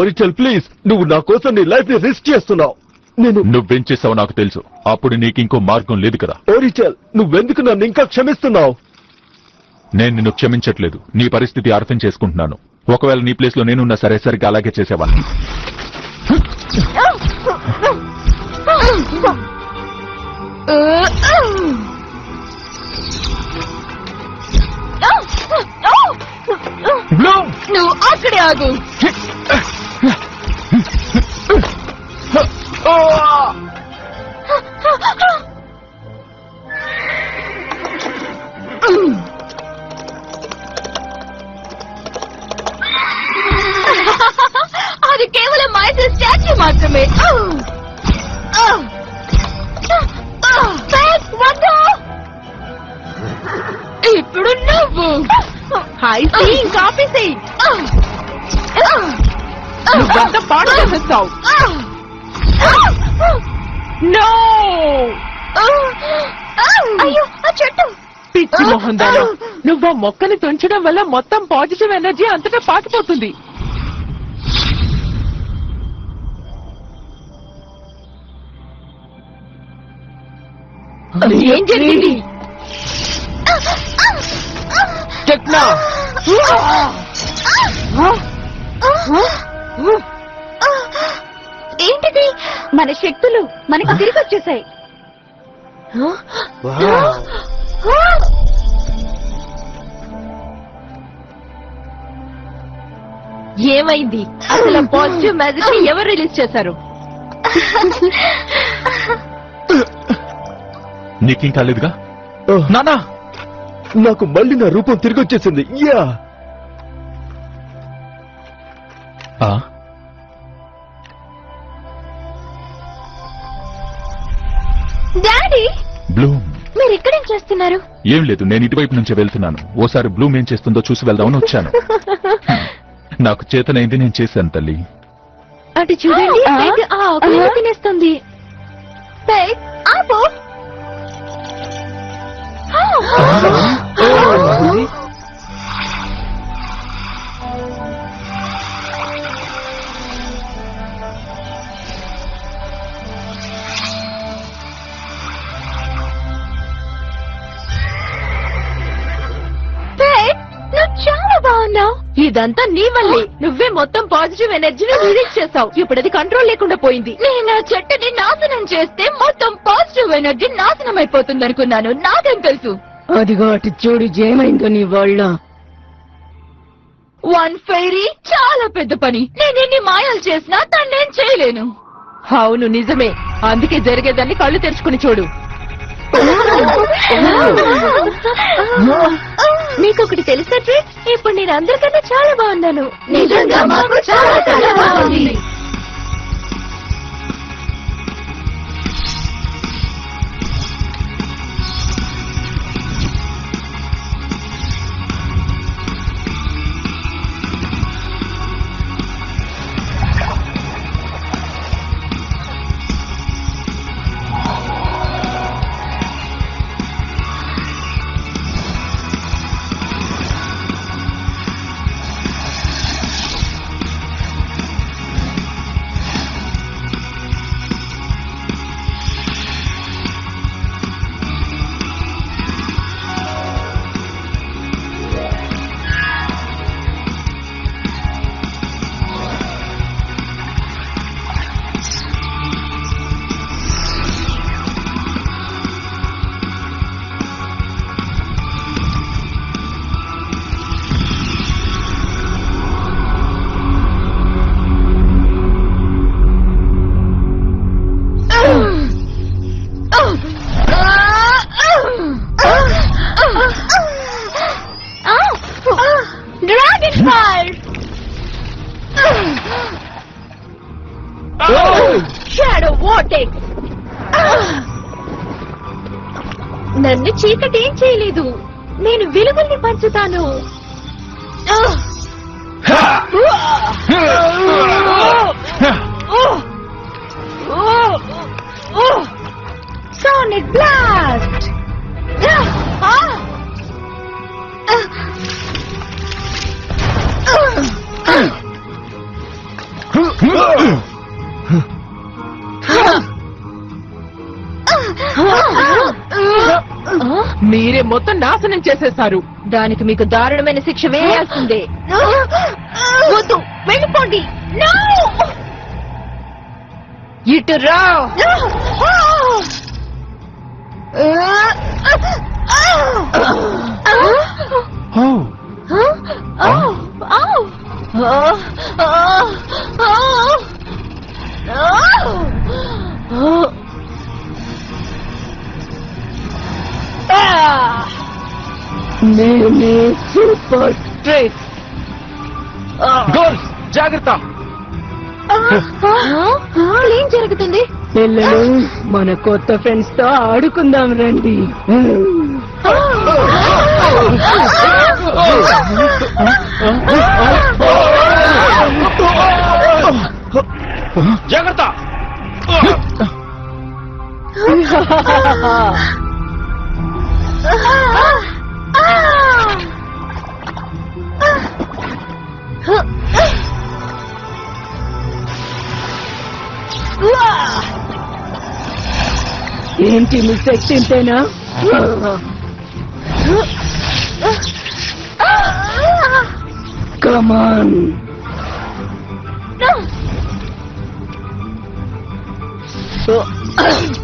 Speaker 11: ఓరిచల్ ప్లీజ్. నువ్వు నా కోసం నీ లైఫ్ని రిస్క్ చేస్తున్నావు. నేను
Speaker 2: నువ్వేం చేసావో నాకు తెలుసు. అప్పుడు నీకు ఇంకో మార్గం లేదు కదా.
Speaker 11: ఓరిచల్ నువ్వెందుకు నన్ను ఇంకా క్షమిస్తున్నావు?
Speaker 2: నేను నిన్ను క్షమించట్లేదు. నీ పరిస్థితి అర్థం చేసుకుంటున్నాను. ఒకవేళ నీ ప్లేస్లో నేనున్నా సరే సరిగ్గా అలాగే చేసేవాడిని
Speaker 6: నువ్వు అక్కడే ఆగు. అది కేవలం మైసూర్ స్టాచ్యూ మాత్రమే. ఇప్పుడు నువ్వు.
Speaker 5: ఇంకా నువ్వంతా పాడు చేసేస్తావు. నో
Speaker 20: అయ్యో ఆ చెట్టు.
Speaker 5: పిచ్చి మొహం దాని నువ్వు మొక్కని తుంచడం వల్ల మొత్తం పాజిటివ్ ఎనర్జీ అంతటా పాకిపోతుంది.
Speaker 6: ఏం జరిగింది?
Speaker 20: ఏంటిది?
Speaker 1: మన శక్తులు మనకు తిరిగి వచ్చేసాయి.
Speaker 5: ఏమైంది? అసలు పాజిటివ్ మెసేజ్ ఎవరు రిలీజ్ చేశారు? (laughs)
Speaker 2: నీకేం కాలేదుగా?
Speaker 11: నానా! నాకు మళ్ళీ నా రూపం తిరిగి వచ్చేసింది. యా!
Speaker 2: ఆ?
Speaker 6: డాడీ!
Speaker 2: బ్లూమ్.
Speaker 6: మీరు ఇక్కడేం చేస్తున్నారు?
Speaker 2: ఏం లేదు నేను ఇటువైపు నుంచే వెళ్తున్నాను. ఓసారి బ్లూమ్ ఏం చేస్తుందో చూసి వెళ్దామని వచ్చాను. (laughs) నాకు చేతనైంది నేను చేశాను తల్లి.
Speaker 6: అటు చూడండి. తినేస్తుంది. పెగ్ ఆపు బాగున్నావు?
Speaker 5: ఇదంతా నీ వల్లే. నువ్వే మొత్తం పాజిటివ్ ఎనర్జీని రిలీజ్ చేసావు ఇప్పుడు అది కంట్రోల్ లేకుండా పోయింది.
Speaker 6: నేను ఆ చెట్టుని నాశనం చేస్తే మొత్తం పాజిటివ్ ఎనర్జీ నాశనం అయిపోతుంది అనుకున్నాను. నాకేం తెలుసు?
Speaker 10: అదిగో అటు చూడు ఏమైందో నీ వాళ్ళ
Speaker 6: వన్ ఫైరీ చాలా పెద్ద పని. నేను ఎన్ని మాయలు చేసినా తన్నేం చేయలేను.
Speaker 5: అవును నిజమే. అందుకే జరిగేదాన్ని కళ్ళు తెరుచుకుని చూడు.
Speaker 6: మీకు ఒకటి తెలుసా ట్రిక్ ఇప్పుడు నేను అందరికన్నా చాలా బాగున్నాను. నిజంగా మాకు చాలా చాలా బాగుంది. చీకటి ఏం చేయలేదు. నేను వెలుగుల్ని పంచుతాను.
Speaker 5: చేసేశారు దానికి మీకు దారుణమైన శిక్ష వేయాల్సిందే.
Speaker 6: వద్దు వెళ్ళిపోండి!
Speaker 5: ఇటు రా.
Speaker 10: సూపర్. ట్రిక్
Speaker 21: గర్ల్స్ జాగ్రత్త.
Speaker 6: ఏం జరుగుతుంది?
Speaker 10: పిల్లలు మన కొత్త ఫ్రెండ్స్తో ఆడుకుందాం రండి.
Speaker 21: జాగ్రత్త.
Speaker 10: ఏంటి మీ శక్తి ఇంతేనా కమాన్
Speaker 6: Ah!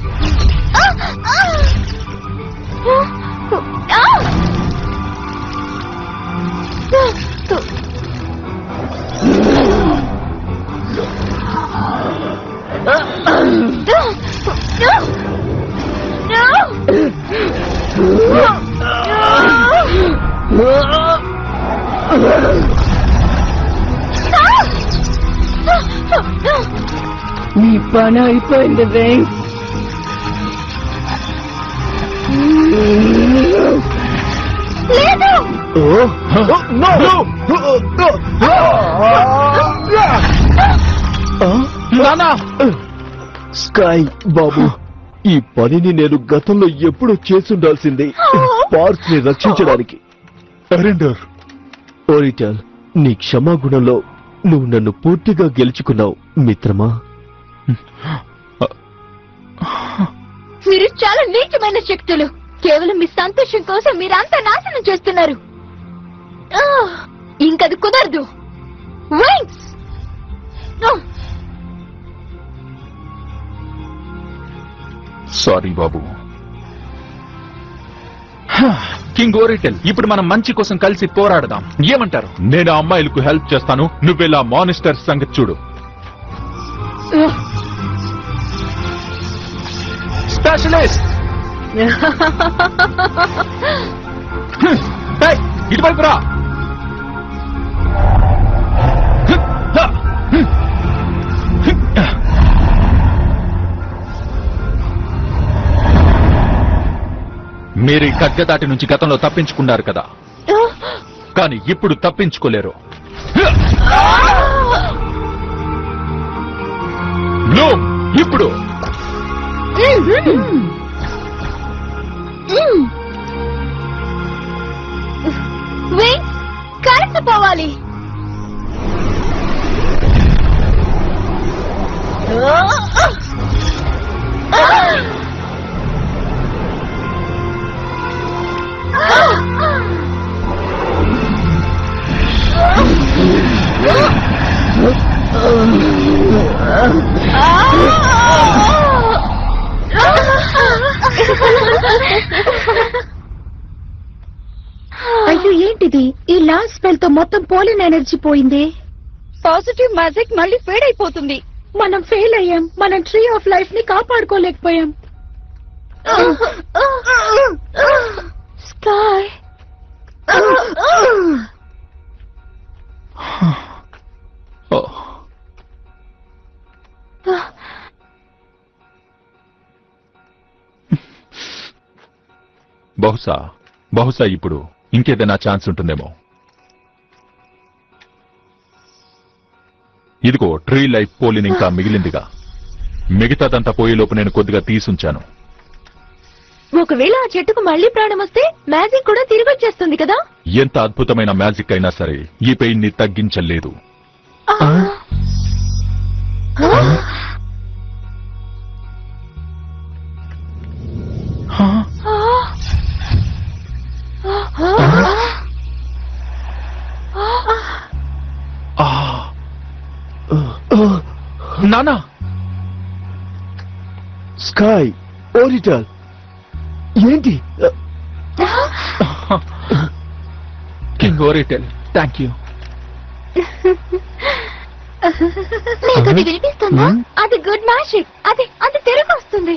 Speaker 4: అయిపోయింది వెంగ్
Speaker 6: లేదు
Speaker 11: స్కై బాబు ఈ పనిని నేను గతంలో ఎప్పుడూ చేసుండాల్సింది పార్క్స్ని రక్షించడానికి ఓరిటల్ నీ క్షమాగుణంలో నువ్వు నన్ను పూర్తిగా గెలుచుకున్నావు మిత్రమా?
Speaker 6: మీరు చాలా నీచమైన శక్తులు. కేవలం మీ సంతోషం కోసం మీరంతా నాశనం చేస్తున్నారు. ఇంకది కుదరదు.
Speaker 2: సారీ బాబు.
Speaker 9: కింగ్ ఓరిటెల్ ఇప్పుడు మనం మంచి కోసం కలిసి పోరాడదాం. ఏమంటారు?
Speaker 2: నేను ఆ అమ్మాయిలకు హెల్ప్ చేస్తాను. నువ్వెలా మానిస్టర్ సంగతి చూడు.
Speaker 9: స్పెషలిస్ట్ (laughs) ఇటువైపు రా. మీరు ఈ ఖడ్గదాటి నుంచి గతంలో తప్పించుకున్నారు కదా. కానీ ఇప్పుడు తప్పించుకోలేరు. (laughs) బ్లూమ్ ఇప్పుడు
Speaker 6: Wings, కలిసిపోవాలి (laughs)
Speaker 4: అయ్యో ఏంటిది? ఈ లాస్ట్ స్పెల్తో మొత్తం పోలిన్ ఎనర్జీ పోయింది?
Speaker 1: పాజిటివ్ మ్యాజిక్ మళ్ళీ ఫేడ్ అయిపోతుంది.
Speaker 4: మనం ఫెయిల్ అయ్యాం. మనం ట్రీ ఆఫ్ లైఫ్ని కాపాడుకోలేకపోయాం.
Speaker 6: స్కాయ్
Speaker 2: ఓ, (sighs) బహుశా బహుశా ఇప్పుడు ఇంకేదైనా ఛాన్స్ ఉంటుందేమో. ఇదిగో ట్రీ లైఫ్ పోలిన్ ఇంకా మిగిలిందిగా. మిగతాదంతా పోయేలోపు నేను కొద్దిగా తీసుంచాను.
Speaker 6: ఒకవేళ ఆ చెట్టుకు మళ్ళీ ప్రాణం వస్తే మ్యాజిక్ కూడా తిరిగి వచ్చేస్తుంది కదా?
Speaker 2: ఎంత అద్భుతమైన మ్యాజిక్ అయినా సరే ఈ పెయిన్ని తగ్గించలేదు
Speaker 9: నానా.
Speaker 11: స్కై ఓరిటల్ ఏంటి?
Speaker 9: King Oritel thank you.
Speaker 6: మీకు అది వినిపిస్తుందా? అది గుడ్ మ్యాజిక్. అది అది తిరిగి వస్తుంది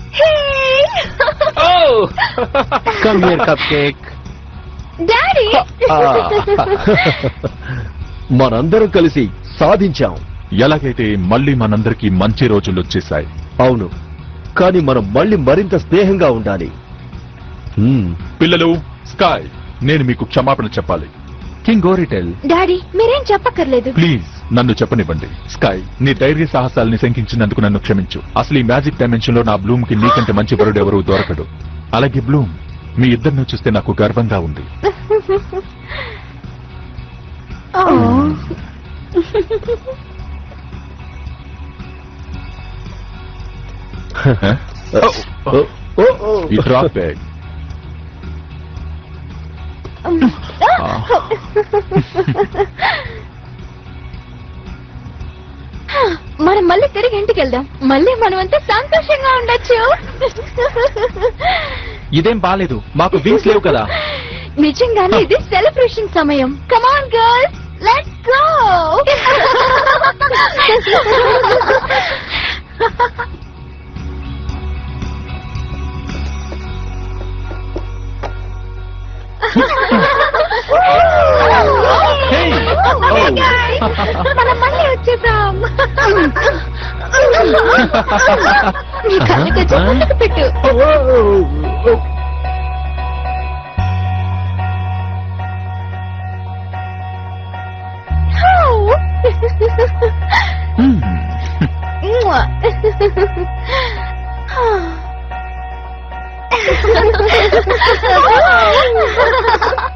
Speaker 12: come here cupcake
Speaker 6: daddy
Speaker 11: మనందరం కలిసి సాధించాం.
Speaker 2: ఎలాగైతే మళ్ళీ మనందరికీ మంచి రోజులు వచ్చేసాయి
Speaker 11: అవును. కానీ మనం మళ్ళీ మరింత స్నేహంగా ఉండాలి. హ్మ్.
Speaker 2: పిల్లలు స్కాయ్ నేను మీకు క్షమాపణ చెప్పాలి.
Speaker 9: కింగ్ ఓరిటెల్
Speaker 6: డాడీ మీరేం చెప్పక్కర్లేదు.
Speaker 2: ప్లీజ్. నన్ను చెప్పనివ్వండి. స్కాయ్ నీ ధైర్య సాహసాలని శంకించినందుకు నన్ను క్షమించు. అసలు ఈ మ్యాజిక్ డైమెన్షన్లో నా బ్లూమ్కి నీకంటే మంచి వరుడు ఎవరు దొరకడు. అలాగే బ్లూమ్ మీ ఇద్దరిని చూస్తే నాకు గర్వంగా ఉంది. (laughs)
Speaker 11: You drop it. (laughs) (laughs)
Speaker 6: మనం మళ్ళీ తిరిగి ఇంటికి వెళ్దాం. మళ్ళీ మనమంతా సంతోషంగా ఉండొచ్చు.
Speaker 2: ఇదేం బాలేదు. మాకు వింగ్స్ లేవు కదా.
Speaker 6: నిజంగానే ఇది సెలబ్రేషన్ సమయం. కమాన్ గర్ల్స్ లెట్స్ గో మనం మళ్ళీ వచ్చేద్దాం. నీ కళ్ళు కొంచెం ముందుకు పెట్టు. (laughs) (laughs) (laughs)